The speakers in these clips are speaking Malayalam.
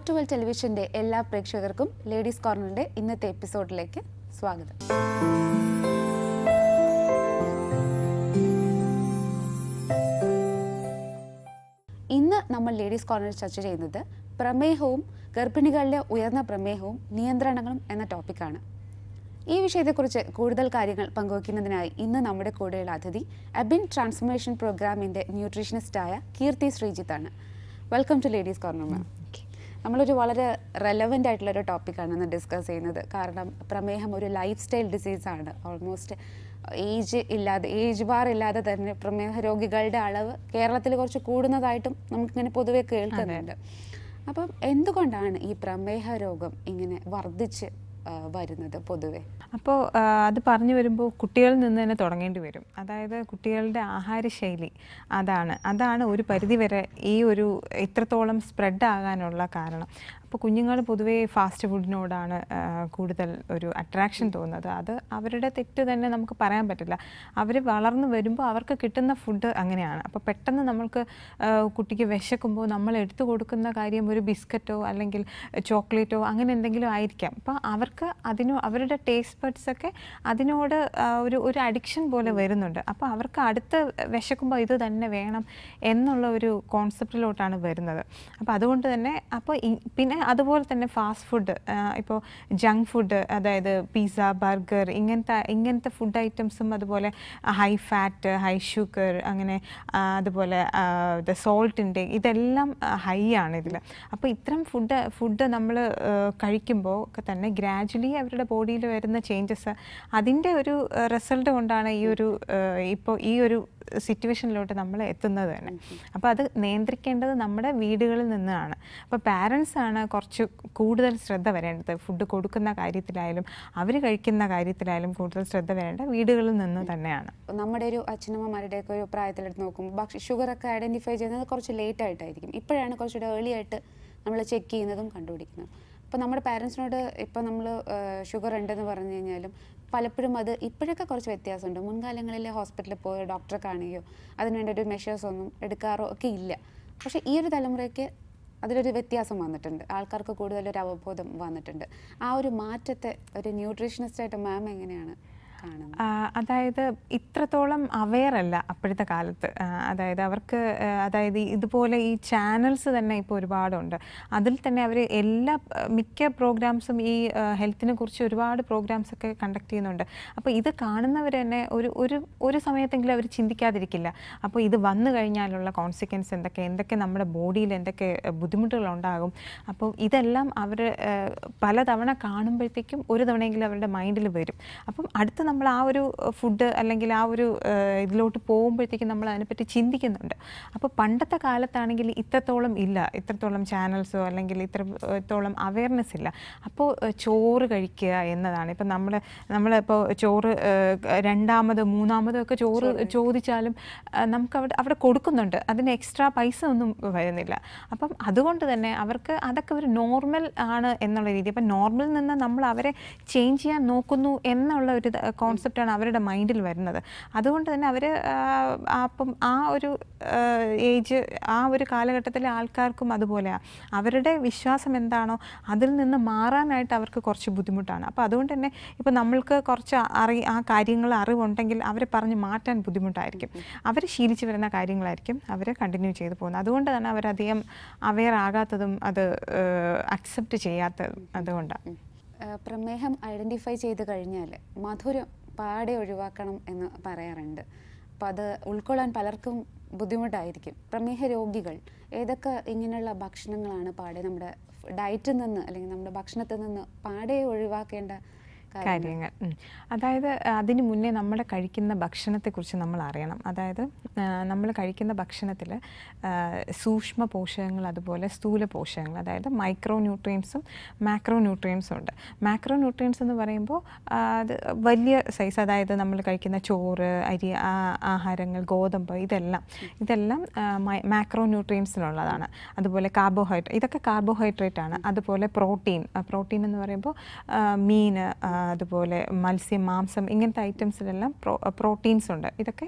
വേൾഡ് ടു വേൾഡ് ടെലിവിഷന്റെ എല്ലാ പ്രേക്ഷകർക്കും ലേഡീസ് കോർണറിന്റെ ഇന്നത്തെ എപ്പിസോഡിലേക്ക് സ്വാഗതം. ഇന്ന് നമ്മൾ ലേഡീസ് കോർണർ ചർച്ച ചെയ്യുന്നത് പ്രമേഹവും ഗർഭിണികളിലെ ഉയർന്ന പ്രമേഹവും നിയന്ത്രണങ്ങളും എന്ന ടോപ്പിക്കാണ്. ഈ വിഷയത്തെക്കുറിച്ച് കൂടുതൽ കാര്യങ്ങൾ പങ്കുവയ്ക്കുന്നതിനായി ഇന്ന് നമ്മുടെ കൂടെയുള്ള അതിഥി അബിൻ ട്രാൻസ്ഫോർമേഷൻ പ്രോഗ്രാമിന്റെ ന്യൂട്രീഷനിസ്റ്റായ Keerthi ശ്രീജിത്താണ് welcome to ladies corner ma'am നമ്മളൊരു വളരെ റെലവന്റ് ആയിട്ടുള്ളൊരു ടോപ്പിക്കാണ് ഇന്ന് ഡിസ്കസ് ചെയ്യുന്നത്. കാരണം പ്രമേഹം ഒരു ലൈഫ് സ്റ്റൈൽ ഡിസീസാണ് ഓൾമോസ്റ്റ് ഏജ് ഇല്ലാതെ ഏജ് ബാർ ഇല്ലാതെ തന്നെ പ്രമേഹ രോഗികളുടെ അളവ് കേരളത്തിൽ കുറച്ച് കൂടുന്നതായിട്ടും നമുക്കിങ്ങനെ പൊതുവെ കേൾക്കുന്നുണ്ട്. അപ്പം എന്തുകൊണ്ടാണ് ഈ പ്രമേഹ രോഗം ഇങ്ങനെ വർദ്ധിച്ച് വരുന്നത് പൊതുവെ. അപ്പോൾ അത് പറഞ്ഞു വരുമ്പോൾ കുട്ടികളിൽ നിന്ന് തന്നെ തുടങ്ങേണ്ടി വരും. അതായത് കുട്ടികളുടെ ആഹാരശൈലി അതാണ്. അതാണ് ഒരു പരിധിവരെ ഈ ഒരു ഇത്രത്തോളം സ്പ്രെഡ് ആകാനുള്ള കാരണം. അപ്പോൾ കുഞ്ഞുങ്ങൾ പൊതുവേ ഫാസ്റ്റ് ഫുഡിനോടാണ് കൂടുതൽ ഒരു അട്രാക്ഷൻ തോന്നുന്നത്. അത് അവരുടെ തെറ്റ് തന്നെ നമുക്ക് പറയാൻ പറ്റില്ല. അവർ വളർന്നു വരുമ്പോൾ അവർക്ക് കിട്ടുന്ന ഫുഡ് അങ്ങനെയാണ്. അപ്പോൾ പെട്ടെന്ന് നമ്മൾക്ക് കുട്ടിക്ക് വിശക്കുമ്പോൾ നമ്മൾ എടുത്തു കൊടുക്കുന്ന കാര്യം ഒരു ബിസ്ക്കറ്റോ അല്ലെങ്കിൽ ചോക്ലേറ്റോ അങ്ങനെ എന്തെങ്കിലും ആയിരിക്കാം. അപ്പോൾ അവർക്ക് അതിനോ അവരുടെ ടേസ്റ്റ് ബഡ്സ് ഒക്കെ അതിനോട് ഒരു ഒരു അഡിക്ഷൻ പോലെ വരുന്നുണ്ട്. അപ്പോൾ അവർക്ക് അടുത്ത് വിശക്കുമ്പോൾ ഇത് തന്നെ വേണം എന്നുള്ള ഒരു കോൺസെപ്റ്റിലോട്ടാണ് വരുന്നത്. അപ്പോൾ അതുകൊണ്ട് തന്നെ അപ്പോൾ പിന്നെ അതുപോലെ തന്നെ ഫാസ്റ്റ് ഫുഡ് ഇപ്പോൾ ജങ്ക് ഫുഡ് അതായത് പിസ്സ ബർഗർ ഇങ്ങനത്തെ ഇങ്ങനത്തെ ഫുഡ് ഐറ്റംസും അതുപോലെ ഹൈ ഫാറ്റ് ഹൈ ഷുഗർ അങ്ങനെ അതുപോലെ സോൾട്ടിന്റെ ഇതെല്ലാം ഹൈ ആണ് ഇതിൽ അപ്പോൾ ഇത്തരം ഫുഡ് ഫുഡ് നമ്മൾ കഴിക്കുമ്പോൾ ഒക്കെ തന്നെ ഗ്രാജുവലി അവരുടെ ബോഡിയിൽ വരുന്ന ചേഞ്ചസ് അതിന്റെ ഒരു റിസൾട്ട് കൊണ്ടാണ് ഈ ഒരു ഇപ്പോൾ ഈ ഒരു സിറ്റുവേഷനിലോട്ട് നമ്മൾ എത്തുന്നത് തന്നെ. അപ്പോൾ അത് നിയന്ത്രിക്കേണ്ടത് നമ്മുടെ വീടുകളിൽ നിന്നാണ്. അപ്പോൾ പാരൻസ് ആണ് കുറച്ച് കൂടുതൽ ശ്രദ്ധ വരേണ്ടത്. ഫുഡ് കൊടുക്കുന്ന കാര്യത്തിലായാലും അവർ കഴിക്കുന്ന കാര്യത്തിലായാലും കൂടുതൽ ശ്രദ്ധ വരേണ്ട വീടുകളിൽ നിന്ന് തന്നെയാണ്. നമ്മുടെ ഒരു അച്ഛനമ്മമാരുടെയൊക്കെ ഒരു പ്രായത്തിലെടുത്ത് നോക്കുമ്പോൾ ഭക്ഷ ഷുഗറൊക്കെ ഐഡന്റിഫൈ ചെയ്യുന്നത് കുറച്ച് ലേറ്റ് ആയിട്ടായിരിക്കും. ഇപ്പോഴാണ് കുറച്ചുകൂടെ ഏർലി ആയിട്ട് നമ്മൾ ചെക്ക് ചെയ്യുന്നതും കണ്ടുപിടിക്കുന്നത്. അപ്പോൾ നമ്മുടെ പാരൻസിനോട് ഇപ്പോൾ നമ്മൾ ഷുഗർ ഉണ്ടെന്ന് പറഞ്ഞു കഴിഞ്ഞാലും പലപ്പോഴും അത് ഇപ്പോഴൊക്കെ കുറച്ച് വ്യത്യാസമുണ്ട്. മുൻകാലങ്ങളിൽ ഹോസ്പിറ്റലിൽ പോയോ ഡോക്ടറെ കാണുകയോ അതിനുവേണ്ട ഒരു മെഷേഴ്സ് ഒന്നും എടുക്കാറോ ഒക്കെ ഇല്ല. പക്ഷേ ഈ ഒരു തലമുറയ്ക്ക് അതിലൊരു വ്യത്യാസം വന്നിട്ടുണ്ട്. ആൾക്കാർക്ക് കൂടുതലൊരു അവബോധം വന്നിട്ടുണ്ട്. ആ ഒരു മാറ്റത്തെ ഒരു ന്യൂട്രീഷനിസ്റ്റായിട്ട് മാം എങ്ങനെയാണ് അതായത് ഇത്രത്തോളം അവെയർ അല്ല അപ്പോഴത്തെ കാലത്ത്. അതായത് അവർക്ക് അതായത് ഇതുപോലെ ഈ ചാനൽസ് തന്നെ ഇപ്പോൾ ഒരുപാടുണ്ട്. അതിൽ തന്നെ അവർ എല്ലാ മിക്ക പ്രോഗ്രാംസും ഈ ഹെൽത്തിനെ കുറിച്ച് ഒരുപാട് പ്രോഗ്രാംസ് ഒക്കെ കണ്ടക്ട് ചെയ്യുന്നുണ്ട്. അപ്പോൾ ഇത് കാണുന്നവർ തന്നെ ഒരു ഒരു ഒരു സമയത്തെങ്കിലും അവർ ചിന്തിക്കാതിരിക്കില്ല. അപ്പോൾ ഇത് വന്നു കഴിഞ്ഞാലുള്ള കോൺസിക്വൻസ് എന്തൊക്കെ എന്തൊക്കെ നമ്മുടെ ബോഡിയിൽ എന്തൊക്കെ ബുദ്ധിമുട്ടുകൾ ഉണ്ടാകും അപ്പോൾ ഇതെല്ലാം അവർ പലതവണ കാണുമ്പോഴത്തേക്കും ഒരു തവണയെങ്കിലും അവരുടെ മൈൻഡിൽ വരും. അപ്പം അടുത്ത് നമ്മൾ ആ ഒരു ഫുഡ് അല്ലെങ്കിൽ ആ ഒരു ഇതിലോട്ട് പോകുമ്പോഴത്തേക്കും നമ്മൾ അതിനെപ്പറ്റി ചിന്തിക്കുന്നുണ്ട്. അപ്പോൾ പണ്ടത്തെ കാലത്താണെങ്കിൽ ഇത്രത്തോളം ഇല്ല. ഇത്രത്തോളം ചാനൽസോ അല്ലെങ്കിൽ ഇത്രത്തോളം അവയർനെസ് ഇല്ല. അപ്പോൾ ചോറ് കഴിക്കുക എന്നതാണ്. ഇപ്പം നമ്മൾ നമ്മളിപ്പോൾ ചോറ് രണ്ടാമതോ മൂന്നാമതോ ഒക്കെ ചോറ് ചോദിച്ചാലും നമുക്ക് അവിടെ അവിടെ കൊടുക്കുന്നുണ്ട്. അതിന് എക്സ്ട്രാ പൈസ ഒന്നും വരുന്നില്ല. അപ്പം അതുകൊണ്ട് തന്നെ അവർക്ക് അതൊക്കെ ഒരു നോർമൽ ആണ് എന്നുള്ള രീതി. അപ്പം നോർമലിൽ നിന്ന് നമ്മൾ അവരെ ചേഞ്ച് ചെയ്യാൻ നോക്കുന്നു എന്നുള്ള ഒരു കോൺസെപ്റ്റാണ് അവരുടെ മൈൻഡിൽ വരുന്നത്. അതുകൊണ്ട് തന്നെ അവർ അപ്പം ആ ഒരു ഏജ് ആ ഒരു കാലഘട്ടത്തിലെ ആൾക്കാർക്കും അതുപോലെയാണ് അവരുടെ വിശ്വാസം എന്താണോ അതിൽ നിന്ന് മാറാനായിട്ട് അവർക്ക് കുറച്ച് ബുദ്ധിമുട്ടാണ്. അപ്പോൾ അതുകൊണ്ട് തന്നെ ഇപ്പോൾ നമ്മൾക്ക് കുറച്ച് അറി ആ കാര്യങ്ങൾ അറിവുണ്ടെങ്കിൽ അവരെ പറഞ്ഞ് മാറ്റാൻ ബുദ്ധിമുട്ടായിരിക്കും. അവർ ശീലിച്ചു വരുന്ന കാര്യങ്ങളായിരിക്കും അവർ കണ്ടിന്യൂ ചെയ്തു പോകുന്നത്. അതുകൊണ്ട് തന്നെ അവരധികം അവെയർ ആകാത്തതും അത് അക്സെപ്റ്റ് ചെയ്യാത്തതും അതുകൊണ്ടാണ് പ്രമേഹം ഐഡന്റിഫൈ ചെയ്ത് കഴിഞ്ഞാൽ മധുരം പാടെ ഒഴിവാക്കണം എന്ന് പറയാറുണ്ട്. അപ്പം അത് ഉൾക്കൊള്ളാൻ പലർക്കും ബുദ്ധിമുട്ടായിരിക്കും. പ്രമേഹ രോഗികൾ ഏതൊക്കെ ഇങ്ങനെയുള്ള ഭക്ഷണങ്ങളാണ് പാടെ നമ്മുടെ ഡയറ്റിൽ നിന്ന് അല്ലെങ്കിൽ നമ്മുടെ ഭക്ഷണത്തിൽ നിന്ന് പാടെ ഒഴിവാക്കേണ്ട കാര്യങ്ങൾ. അതായത് അതിന് മുന്നേ നമ്മുടെ കഴിക്കുന്ന ഭക്ഷണത്തെക്കുറിച്ച് നമ്മൾ അറിയണം അതായത് നമ്മൾ കഴിക്കുന്ന ഭക്ഷണത്തിൽ സൂക്ഷ്മ പോഷകങ്ങൾ അതുപോലെ സ്ഥൂല പോഷകങ്ങൾ അതായത് മൈക്രോ ന്യൂട്രിയൻസും മാക്രോ ന്യൂട്രിയൻസും ഉണ്ട്. മാക്രോ ന്യൂട്രിയൻസ് എന്ന് പറയുമ്പോൾ അത് വലിയ സൈസ് അതായത് നമ്മൾ കഴിക്കുന്ന ചോറ് അരി ആഹാരങ്ങൾ ഗോതമ്പ് ഇതെല്ലാം. ഇതെല്ലാം മാക്രോ ന്യൂട്രിയൻസിനുള്ളതാണ് അതുപോലെ കാർബോഹൈഡ്രേറ്റ് ഇതൊക്കെ കാർബോഹൈഡ്രേറ്റ് ആണ് അതുപോലെ പ്രോട്ടീൻ. പ്രോട്ടീൻ എന്ന് പറയുമ്പോൾ മീൻ അതുപോലെ മത്സ്യം മാംസം ഇങ്ങനത്തെ ഐറ്റംസിലെല്ലാം പ്രോ പ്രോട്ടീൻസ് ഉണ്ട്. ഇതൊക്കെ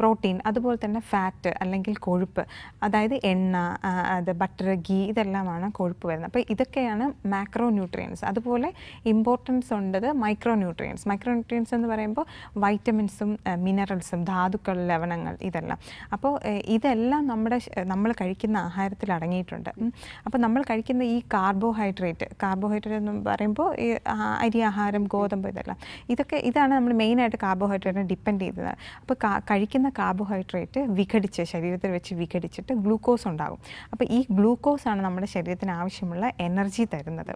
പ്രോട്ടീൻ അതുപോലെ തന്നെ ഫാറ്റ് അല്ലെങ്കിൽ കൊഴുപ്പ് അതായത് എണ്ണ അത് ബട്ടർ ഗീ ഇതെല്ലാമാണ് കൊഴുപ്പ് വരുന്നത്. അപ്പോൾ ഇതൊക്കെയാണ് മാക്രോ ന്യൂട്രിയൻസ് അതുപോലെ ഇമ്പോർട്ടൻസ് ഉണ്ടത് മൈക്രോ ന്യൂട്രിയൻസ് മൈക്രോ ന്യൂട്രിയൻസ് എന്ന് പറയുമ്പോൾ വൈറ്റമിൻസും മിനറൽസും ധാതുക്കൾ ലവണങ്ങൾ ഇതെല്ലാം. അപ്പോൾ ഇതെല്ലാം നമ്മുടെ നമ്മൾ കഴിക്കുന്ന ആഹാരത്തിൽ അടങ്ങിയിട്ടുണ്ട്. അപ്പോൾ നമ്മൾ കഴിക്കുന്ന ഈ കാർബോഹൈഡ്രേറ്റ് കാർബോഹൈഡ്രേറ്റ് എന്ന് പറയുമ്പോൾ അരി ആഹാരം ഗോതമ്പ് ഇതെല്ലാം. ഇതൊക്കെ ഇതാണ് നമ്മൾ മെയിനായിട്ട് കാർബോഹൈഡ്രേറ്റിനെ ഡിപ്പെൻഡ് ചെയ്തത് അപ്പോൾ കഴിക്കുന്ന കാർബോഹൈഡ്രേറ്റ് വിഘടിച്ച് ശരീരത്തിൽ വെച്ച് വിഘടിച്ചിട്ട് ഗ്ലൂക്കോസ് ഉണ്ടാകും. അപ്പോൾ ഈ ഗ്ലൂക്കോസ് ആണ് നമ്മുടെ ശരീരത്തിന് ആവശ്യമുള്ള എനർജി തരുന്നത്.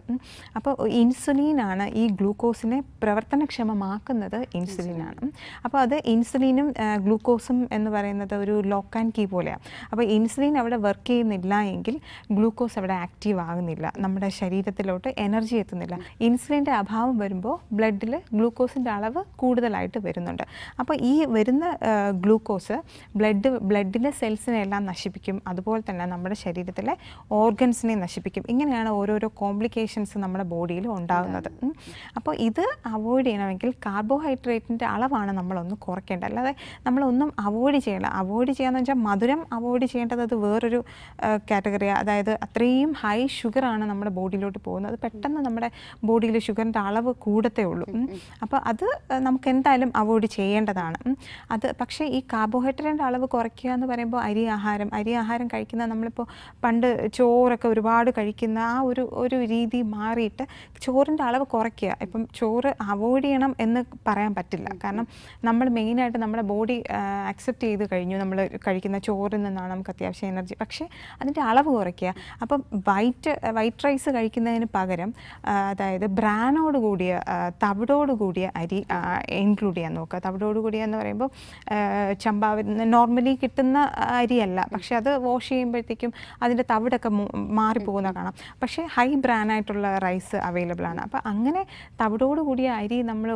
അപ്പോൾ ഇൻസുലിനാണ് ഈ ഗ്ലൂക്കോസിനെ പ്രവർത്തനക്ഷമമാക്കുന്നത് ഇൻസുലിനാണ് അപ്പോൾ അത് ഇൻസുലിനും ഗ്ലൂക്കോസും എന്ന് പറയുന്നത് ഒരു ലോക്ക് ആൻഡ് കീ പോലെയാണ് അപ്പോൾ ഇൻസുലിൻ അവിടെ വർക്ക് ചെയ്യുന്നില്ല എങ്കിൽ ഗ്ലൂക്കോസ് അവിടെ ആക്റ്റീവ് ആകുന്നില്ല. നമ്മുടെ ശരീരത്തിലോട്ട് എനർജി എത്തുന്നില്ല. ഇൻസുലിന്റെ അഭാവം വരുമ്പോൾ ബ്ലഡിൽ ഗ്ലൂക്കോസിന്റെ അളവ് കൂടുതലായിട്ട് വരുന്നുണ്ട്. അപ്പോൾ ഈ വരുന്ന ഗ്ലൂക്കോസ് ബ്ലഡ് ബ്ലഡിലെ സെൽസിനെ എല്ലാം നശിപ്പിക്കും. അതുപോലെ തന്നെ നമ്മുടെ ശരീരത്തിലെ ഓർഗൻസിനെ നശിപ്പിക്കും. ഇങ്ങനെയാണ് ഓരോരോ കോംപ്ലിക്കേഷൻസ് നമ്മുടെ ബോഡിയിൽ ഉണ്ടാകുന്നത് അപ്പോൾ ഇത് അവോയ്ഡ് ചെയ്യണമെങ്കിൽ കാർബോഹൈഡ്രേറ്റിന്റെ അളവാണ് നമ്മളൊന്ന് കുറയ്ക്കേണ്ടത്. അല്ലാതെ നമ്മളൊന്നും അവോയ്ഡ് ചെയ്യണം അവോയ്ഡ് ചെയ്യാന്ന് വെച്ചാൽ മധുരം അവോയ്ഡ് ചെയ്യേണ്ടത് അത് വേറൊരു കാറ്റഗറി അതായത് അത്രയും ഹൈ ഷുഗറാണ് നമ്മുടെ ബോഡിയിലോട്ട് പോകുന്നത്. പെട്ടെന്ന് നമ്മുടെ ബോഡിയിൽ ഷുഗറിന്റെ അളവ് കൂടത്തേ ഉള്ളൂ. അപ്പോൾ അത് നമുക്ക് എന്തായാലും അവോയ്ഡ് ചെയ്യേണ്ടതാണ്. അത് പക്ഷേ ഈ കാർബോഹൈഡ്രേറ്റിന്റെ അളവ് കുറയ്ക്കുക എന്ന് പറയുമ്പോൾ അരി ആഹാരം അരി ആഹാരം കഴിക്കുന്ന നമ്മളിപ്പോൾ പണ്ട് ചോറൊക്കെ ഒരുപാട് കഴിക്കുന്ന ആ ഒരു ഒരു രീതി മാറിയിട്ട് ചോറിന്റെ അളവ് കുറയ്ക്കുക. ഇപ്പം ചോറ് അവോയ്ഡ് ചെയ്യണം എന്ന് പറയാൻ പറ്റില്ല. കാരണം നമ്മൾ മെയിനായിട്ട് നമ്മുടെ ബോഡി അക്സെപ്റ്റ് ചെയ്ത് കഴിഞ്ഞു. നമ്മൾ കഴിക്കുന്ന ചോറിൽ നിന്നാണ് നമുക്ക് അത്യാവശ്യം എനർജി. പക്ഷേ അതിന്റെ അളവ് കുറയ്ക്കുക. അപ്പം വൈറ്റ് വൈറ്റ് റൈസ് കഴിക്കുന്നതിന് പകരം അതായത് ബ്രാനോട് കൂടിയ തവിടോട് കൂടിയ അരി ഇൻക്ലൂഡ് ചെയ്യാൻ നോക്കുക. തവിടോട് കൂടിയ എന്ന് പറയുമ്പോൾ ചമ്പാവരി നോർമലി കിട്ടുന്ന അരിയല്ല. പക്ഷെ അത് വാഷ് ചെയ്യുമ്പോഴത്തേക്കും അതിന്റെ തവിടൊക്കെ മാറിപ്പോകുന്ന കാണാം. പക്ഷേ ഹൈ ബ്രാനായിട്ടുള്ള റൈസ് അവൈലബിൾ ആണ്. അപ്പോൾ അങ്ങനെ തവിടോട് കൂടിയ അരി നമ്മൾ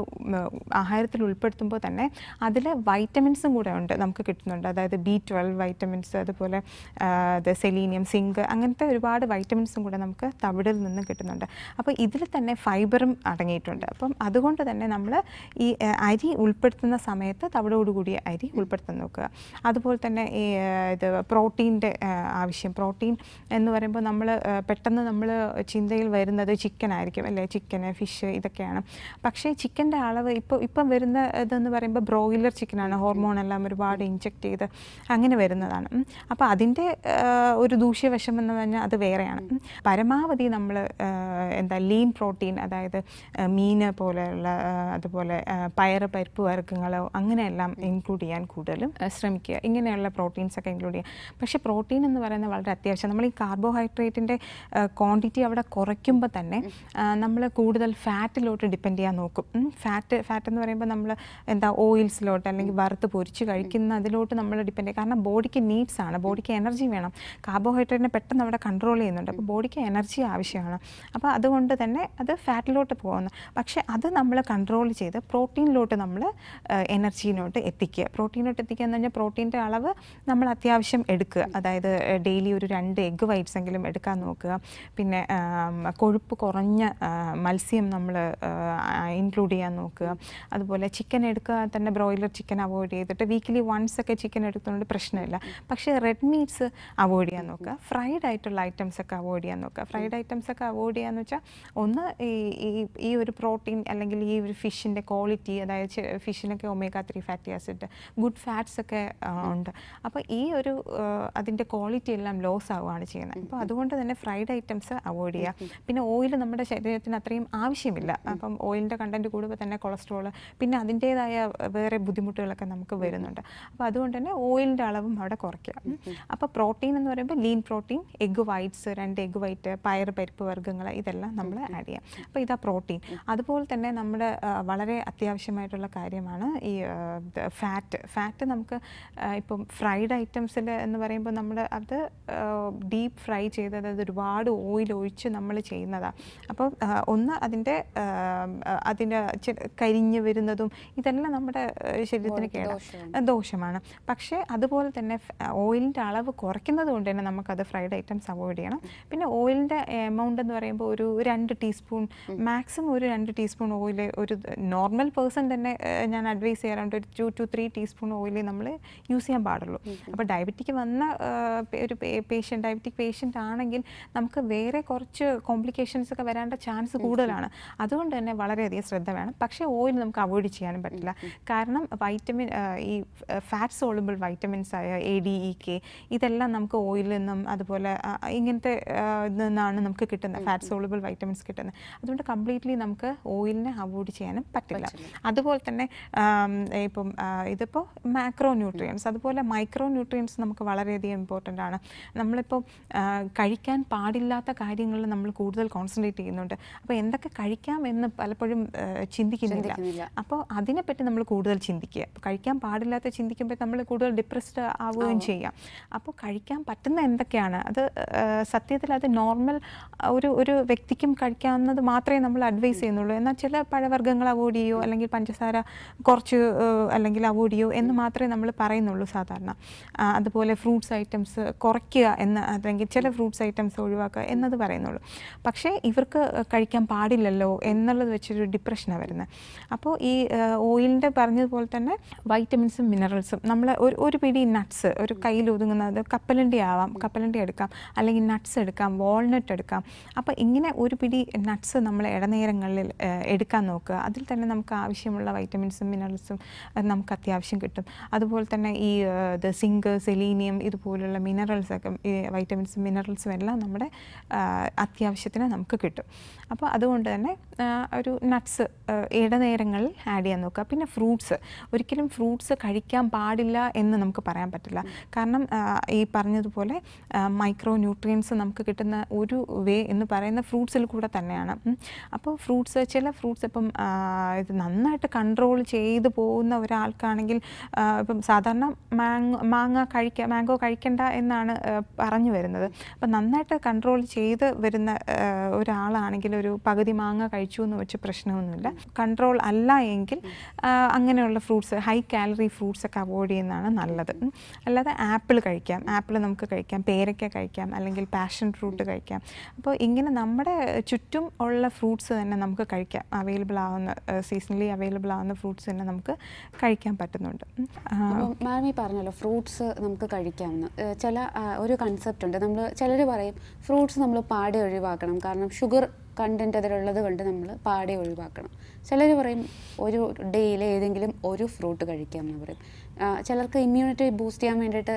ആഹാരത്തിൽ ഉൾപ്പെടുത്തുമ്പോൾ തന്നെ അതിൽ വൈറ്റമിൻസും കൂടെ ഉണ്ട് നമുക്ക് കിട്ടുന്നുണ്ട്. അതായത് ബി ട്വൽവ് വൈറ്റമിൻസ് അതുപോലെ സെലീനിയം സിങ്ക് അങ്ങനത്തെ ഒരുപാട് വൈറ്റമിൻസും കൂടെ നമുക്ക് തവിടിൽ നിന്ന് കിട്ടുന്നുണ്ട്. അപ്പോൾ ഇതിൽ തന്നെ ഫൈബറും അടങ്ങിയിട്ടുണ്ട്. അപ്പം അതുകൊണ്ട് തന്നെ നമ്മൾ ഈ അരി ഉൾപ്പെടുത്തുന്ന സമയത്ത് തവിടോടുകൂടിയ അരി ഉൾപ്പെടുത്താൻ നോക്കുക. അതുപോലെ തന്നെ ഈ ഇത് പ്രോട്ടീന്റെ ആവശ്യം. പ്രോട്ടീൻ എന്ന് പറയുമ്പോൾ നമ്മൾ പെട്ടെന്ന് നമ്മൾ ചിന്തയിൽ വരുന്നത് ചിക്കൻ ആയിരിക്കും അല്ലേ? ചിക്കന് ഫിഷ് ഇതൊക്കെയാണ്. പക്ഷേ ചിക്കന്റെ അളവ് ഇപ്പോൾ ഇപ്പം വരുന്ന ഇതെന്ന് പറയുമ്പോൾ ബ്രോയിലർ ചിക്കനാണ് ഹോർമോൺ എല്ലാം ഒരുപാട് ഇഞ്ചെക്ട് ചെയ്ത് അങ്ങനെ വരുന്നതാണ്. അപ്പോൾ അതിന്റെ ഒരു ദൂഷ്യവശം എന്ന് പറഞ്ഞാൽ അത് വേറെയാണ്. പരമാവധി നമ്മൾ എന്താ ലീൻ പ്രോട്ടീൻ അതായത് ആ, മീന് പോലെയുള്ള അതുപോലെ പയർ പയറ് പരിപ്പ് വർഗങ്ങളോ അങ്ങനെയെല്ലാം ഇൻക്ലൂഡ് ചെയ്യാൻ കൂടുതലും ശ്രമിക്കുക. ഇങ്ങനെയുള്ള പ്രോട്ടീൻസ് ഒക്കെ ഇൻക്ലൂഡ് ചെയ്യുക പക്ഷേ പ്രോട്ടീൻ എന്ന് പറയുന്നത് വളരെ അത്യാവശ്യം. നമ്മൾ ഈ കാർബോഹൈഡ്രേറ്റിന്റെ ക്വാണ്ടിറ്റി അവിടെ കുറയ്ക്കുമ്പോൾ തന്നെ നമ്മൾ കൂടുതൽ ഫാറ്റിലോട്ട് ഡിപ്പെൻഡ് ചെയ്യാൻ നോക്കും. ഫാറ്റ് ഫാറ്റ് എന്ന് പറയുമ്പോൾ നമ്മൾ എന്താ ഓയിൽസിലോട്ട് അല്ലെങ്കിൽ വറുത്ത് പൊരിച്ച് കഴിക്കുന്ന അതിലോട്ട് നമ്മൾ ഡിപ്പെൻഡ് ചെയ്യും. കാരണം ബോഡിക്ക് നീഡ്സ് ആണ്. ബോഡിക്ക് എനർജി വേണം. കാർബോഹൈഡ്രേറ്റിനെ പെട്ടെന്ന് അവിടെ കൺട്രോൾ ചെയ്യുന്നുണ്ട്. അപ്പോൾ ബോഡിക്ക് എനർജി ആവശ്യമാണ്. അപ്പോൾ അതുകൊണ്ട് തന്നെ അത് ഫാറ്റിലോട്ട് പോകുന്നു. പക്ഷേ അത് നമ്മൾ കൺട്രോൾ ചെയ്ത് പ്രോട്ടീനിലോട്ട് നമ്മൾ എനർജീനോട്ട് എത്തിക്കുക. പ്രോട്ടീനോട്ട് എത്തിക്കുക എന്ന് പറഞ്ഞാൽ പ്രോട്ടീന്റെ അളവ് നമ്മൾ അത്യാവശ്യം എടുക്കുക. അതായത് ഡെയിലി ഒരു രണ്ട് എഗ്ഗ് വൈറ്റ്സ് എങ്കിലും എടുക്കാൻ നോക്കുക. പിന്നെ കൊഴുപ്പ് കുറഞ്ഞ മത്സ്യം നമ്മൾ ഇൻക്ലൂഡ് ചെയ്യാൻ നോക്കുക. അതുപോലെ ചിക്കൻ എടുക്കുക തന്നെ ബ്രോയിലർ ചിക്കൻ അവോയ്ഡ് ചെയ്തിട്ട് വീക്കിലി വൺസ് ഒക്കെ ചിക്കൻ എടുത്തുകൊണ്ട് പ്രശ്നമില്ല. പക്ഷേ റെഡ് മീറ്റ്സ് അവോയ്ഡ് ചെയ്യാൻ നോക്കുക. ഫ്രൈഡ് ആയിട്ടുള്ള ഐറ്റംസ് ഒക്കെ അവോയ്ഡ് ചെയ്യാൻ നോക്കുക. ഫ്രൈഡ് ഐറ്റംസ് ഒക്കെ അവോയ്ഡ് ചെയ്യാന്ന് വെച്ചാൽ ഒന്ന് ഈ ഈ- ഒരു ഒരു പ്രോട്ടീൻ അല്ലെങ്കിൽ ഈ ഒരു ഫിഷിന്റെ ക്വാളിറ്റി അതായത് ഫിഷിനൊക്കെ omega three fatty acid good fats ഒക്കെ ഉണ്ട്. അപ്പോൾ ഈ ഒരു അതിന്റെ ക്വാളിറ്റി എല്ലാം ലോസ് ആവുകയാണ് ചെയ്യുന്നത്. അപ്പോൾ അതുകൊണ്ട് തന്നെ ഫ്രൈഡ് ഐറ്റംസ് അവോയ്ഡ് ചെയ്യുക. പിന്നെ ഓയിൽ നമ്മുടെ ശരീരത്തിന് അത്രയും ആവശ്യമില്ല. അപ്പം ഓയിലിന്റെ കണ്ടന്റ് കൂടുമ്പോൾ തന്നെ കൊളസ്ട്രോൾ പിന്നെ അതിന്റേതായ വേറെ ബുദ്ധിമുട്ടുകളൊക്കെ നമുക്ക് വരുന്നുണ്ട്. അപ്പോൾ അതുകൊണ്ട് തന്നെ ഓയിലിന്റെ അളവും അവിടെ കുറയ്ക്കുക. അപ്പോൾ പ്രോട്ടീൻ എന്ന് പറയുമ്പോൾ ലീൻ പ്രോട്ടീൻ എഗ്ഗ് വൈറ്റ്സ് രണ്ട് എഗ്ഗ് വൈറ്റ് പയർ പരിപ്പ് വർഗങ്ങൾ ഇതെല്ലാം നമ്മൾ ആഡ് ചെയ്യാം. അപ്പോൾ ഇതാ പ്രോട്ടീൻ. അതുപോലെ തന്നെ നമ്മുടെ വളരെ അത്യാവശ്യമായിട്ടുള്ള കാര്യമാണ് ഈ ഫാറ്റ് ഫാറ്റ് നമുക്ക് ഇപ്പം ഫ്രൈഡ് ഐറ്റംസിൽ എന്ന് പറയുമ്പോൾ നമ്മൾ അത് ഡീപ്പ് ഫ്രൈ ചെയ്തത് അത് ഒരുപാട് ഓയിൽ ഒഴിച്ച് നമ്മൾ ചെയ്യുന്നതാണ് അപ്പോൾ ഒന്ന് അതിന്റെ അതിന്റെ കരിഞ്ഞു വരുന്നതും ഇതെല്ലാം നമ്മുടെ ശരീരത്തിന് കേടാണ്. ദോഷമാണ്. പക്ഷേ അതുപോലെ തന്നെ ഓയിലിന്റെ അളവ് കുറയ്ക്കുന്നത് കൊണ്ട് തന്നെ നമുക്കത് ഫ്രൈഡ് ഐറ്റംസ് അവോയ്ഡ് ചെയ്യണം. പിന്നെ ഓയിലിന്റെ എമൗണ്ട് എന്ന് പറയുമ്പോൾ ഒരു രണ്ട് ടീസ്പൂൺ മാക്സിമം ഒരു രണ്ട് ടീസ്പൂൺ ഓയിൽ ഒരു നോർമൽ പേഴ്സൺ തന്നെ ഞാൻ അഡ്വൈസ് ചെയ്യാറുണ്ട് ഒരു two to three teaspoon oil നമ്മൾ യൂസ് ചെയ്യാൻ പാടുള്ളൂ. അപ്പോൾ ഡയബറ്റിക് വന്ന ഒരു പേഷ്യന്റ് ഡയബറ്റിക് പേഷ്യന്റ് ആണെങ്കിൽ നമുക്ക് വേറെ കുറച്ച് കോംപ്ലിക്കേഷൻസ് ഒക്കെ വരാനുള്ള ചാൻസ് കൂടുതലാണ്. അതുകൊണ്ട് തന്നെ വളരെയധികം ശ്രദ്ധ വേണം. പക്ഷേ ഓയിൽ നമുക്ക് അവോയ്ഡ് ചെയ്യാനും പറ്റില്ല. കാരണം വൈറ്റമിൻ ഈ ഫാറ്റ് ഓളുമ്പിൾ വൈറ്റമിൻസ് ആയ എ ഡി ഇ കെ ഇതെല്ലാം നമുക്ക് ഓയിലിൽ നിന്നും അതുപോലെ ഇങ്ങനത്തെ നിന്നാണ് നമുക്ക് കിട്ടുന്നത്. ഫാറ്റ് സോളുബിൾ വൈറ്റമിൻസ് കിട്ടുന്നത്. അതുകൊണ്ട് കംപ്ലീറ്റ്ലി നമുക്ക് ഓയിലിനെ അവോയ്ഡ് ചെയ്യാനും പറ്റില്ല. അതുപോലെ തന്നെ ഇപ്പം ഇതിപ്പോൾ മാക്രോ ന്യൂട്രിയൻസ് അതുപോലെ മൈക്രോ ന്യൂട്രിയൻസ് നമുക്ക് വളരെയധികം ഇമ്പോർട്ടന്റ് ആണ്. നമ്മളിപ്പോൾ കഴിക്കാൻ പാടില്ലാത്ത കാര്യങ്ങളിൽ നമ്മൾ കൂടുതൽ കോൺസെൻട്രേറ്റ് ചെയ്യുന്നുണ്ട്. അപ്പോൾ എന്തൊക്കെ കഴിക്കാം എന്ന് പലപ്പോഴും ചിന്തിക്കുന്നില്ല. അപ്പോൾ അതിനെപ്പറ്റി നമ്മൾ കൂടുതൽ ചിന്തിക്കുക. കഴിക്കാൻ പാടില്ലാത്ത ചിന്തിക്കുമ്പോൾ നമ്മൾ കൂടുതൽ ഡിപ്രസ്ഡ് ആവുകയും ചെയ്യാം. അപ്പോൾ കഴിക്കാൻ പറ്റുന്ന എന്തൊക്കെയാണ്? അത് സത്യത്തിൽ അത് നോർമൽ ഒരു ഒരു വ്യക്തിക്കും കഴിക്കാവുന്നത് മാത്രമേ നമ്മൾ അഡ്വൈസ് ചെയ്യുന്നുള്ളൂ. എന്നാൽ ചില പഴവർഗങ്ങൾ അവോയ്ഡ് ചെയ്യോ അല്ലെങ്കിൽ പഞ്ചസാര കുറച്ച് അല്ലെങ്കിൽ അവോയ്ഡ് ചെയ്യോ എന്ന് മാത്രമേ നമ്മൾ പറയുന്നുള്ളൂ സാധാരണ. അതുപോലെ ഫ്രൂട്ട്സ് ഐറ്റംസ് കുറയ്ക്കുക എന്ന് അല്ലെങ്കിൽ ചില ഫ്രൂട്ട്സ് ഐറ്റംസ് ഒഴിവാക്കുക എന്നത് പറയുന്നുള്ളൂ. പക്ഷേ ഇവർക്ക് കഴിക്കാൻ പാടില്ലല്ലോ എന്നുള്ളത് വെച്ചൊരു ഡിപ്രഷനാണ് വരുന്നത്. അപ്പോൾ ഈ ഓയിലിന്റെ പറഞ്ഞതുപോലെ തന്നെ വൈറ്റമിൻസും മിനറൽസും നമ്മൾ ഒരു ഒരു പിടി നട്ട്സ് ഒരു കയ്യിൽ ഒതുങ്ങുന്നത് കപ്പലണ്ടി ആവാം കപ്പലണ്ടി എടുക്കാം അല്ലെങ്കിൽ നട്ട്സ് എടുക്കാം വാൾനട്ട് എടുക്കാം. അപ്പോൾ ഇങ്ങനെ ഒരു പിടി നട്ട്സ് നമ്മൾ ഇടനേരങ്ങളിൽ എടുക്കാൻ നോക്കുക. അതിൽ തന്നെ നമുക്ക് ആവശ്യമുള്ള വൈറ്റമിൻസും മിനറൽസും നമുക്ക് അത്യാവശ്യം കിട്ടും. അതുപോലെ തന്നെ ഈ ഇത് സിങ്ക് സെലീനിയം ഇതുപോലുള്ള മിനറൽസൊക്കെ വൈറ്റമിൻസും മിനറൽസും എല്ലാം നമ്മുടെ അത്യാവശ്യത്തിന് നമുക്ക് കിട്ടും. അപ്പോൾ അതുകൊണ്ട് തന്നെ ഒരു നട്ട്സ് ഇടനേരങ്ങളിൽ ആഡ് ചെയ്യാൻ നോക്കുക. പിന്നെ ഫ്രൂട്ട്സ് ഒരിക്കലും ഫ്രൂട്ട്സ് കഴിക്കാൻ പാടില്ല എന്ന് നമുക്ക് പറയാൻ പറ്റില്ല. കാരണം ഈ പറഞ്ഞതുപോലെ മൈക്രോ ന്യൂട്രിയൻസ് നമുക്ക് കിട്ടുന്ന ഒരു വേ എന്ന് പറയുന്ന ഫ്രൂട്ട്സിൽ കൂടെ തന്നെയാണ്. അപ്പോൾ ഫ്രൂട്ട്സ് ചില ഫ്രൂട്ട്സ് ഇപ്പം ഇത് നന്നായിട്ട് കൺട്രോൾ ചെയ്ത് പോകുന്ന ഒരാൾക്കാണെങ്കിൽ ഇപ്പം സാധാരണ മാങ്ങ മാങ്ങ കഴിക്കുക മാംഗോ കഴിക്കണ്ട എന്നാണ് പറഞ്ഞു വരുന്നത്. അപ്പം നന്നായിട്ട് കൺട്രോൾ ചെയ്ത് വരുന്ന ഒരാളാണെങ്കിൽ ഒരു പകുതി മാങ്ങ കഴിച്ചു എന്ന് വെച്ച് പ്രശ്നമൊന്നുമില്ല. കൺട്രോൾ അല്ല എങ്കിൽ അങ്ങനെയുള്ള ഫ്രൂട്ട്സ് ഹൈ കാലറി ഫ്രൂട്ട്സ് ഒക്കെ അവോയ്ഡ് ചെയ്യുന്നതാണ് നല്ലത്. അല്ലാതെ ആപ്പിൾ കഴിക്കാം. ആപ്പിൾ നമുക്ക് കഴിക്കാം. പേരയ്ക്ക കഴിക്കാം. അല്ലെങ്കിൽ പാഷൻ ഫ്രൂട്ട് കഴിക്കാം. അപ്പോൾ ഇങ്ങനെ നമ്മുടെ ചുറ്റും ഉള്ള ഫ്രൂട്ട്സ് തന്നെ നമുക്ക് കഴിക്കാം. അവൈലബിൾ ആവുന്ന സീസണലി അവൈലബിൾ ആവുന്ന ഫ്രൂട്ട്സ് തന്നെ നമുക്ക് കഴിക്കാൻ പറ്റുന്നുണ്ട്. മാമി മാം ഈ പറഞ്ഞല്ലോ ഫ്രൂട്ട്സ് നമുക്ക് കഴിക്കാമെന്ന്. ചില ഒരു കൺസെപ്റ്റ് ഉണ്ട്. നമ്മൾ ചിലർ പറയും ഫ്രൂട്ട്സ് നമ്മൾ പാടെ ഒഴിവാക്കണം. കാരണം ഷുഗർ കണ്ടന്റ് അതിലുള്ളത് കൊണ്ട് നമ്മൾ പാടെ ഒഴിവാക്കണം. ചിലർ പറയും ഒരു ഡേയിൽ ഏതെങ്കിലും ഒരു ഫ്രൂട്ട് കഴിക്കാം എന്ന് പറയും ചിലർക്ക് ഇമ്മ്യൂണിറ്റി ബൂസ്റ്റ് ചെയ്യാൻ വേണ്ടിയിട്ട്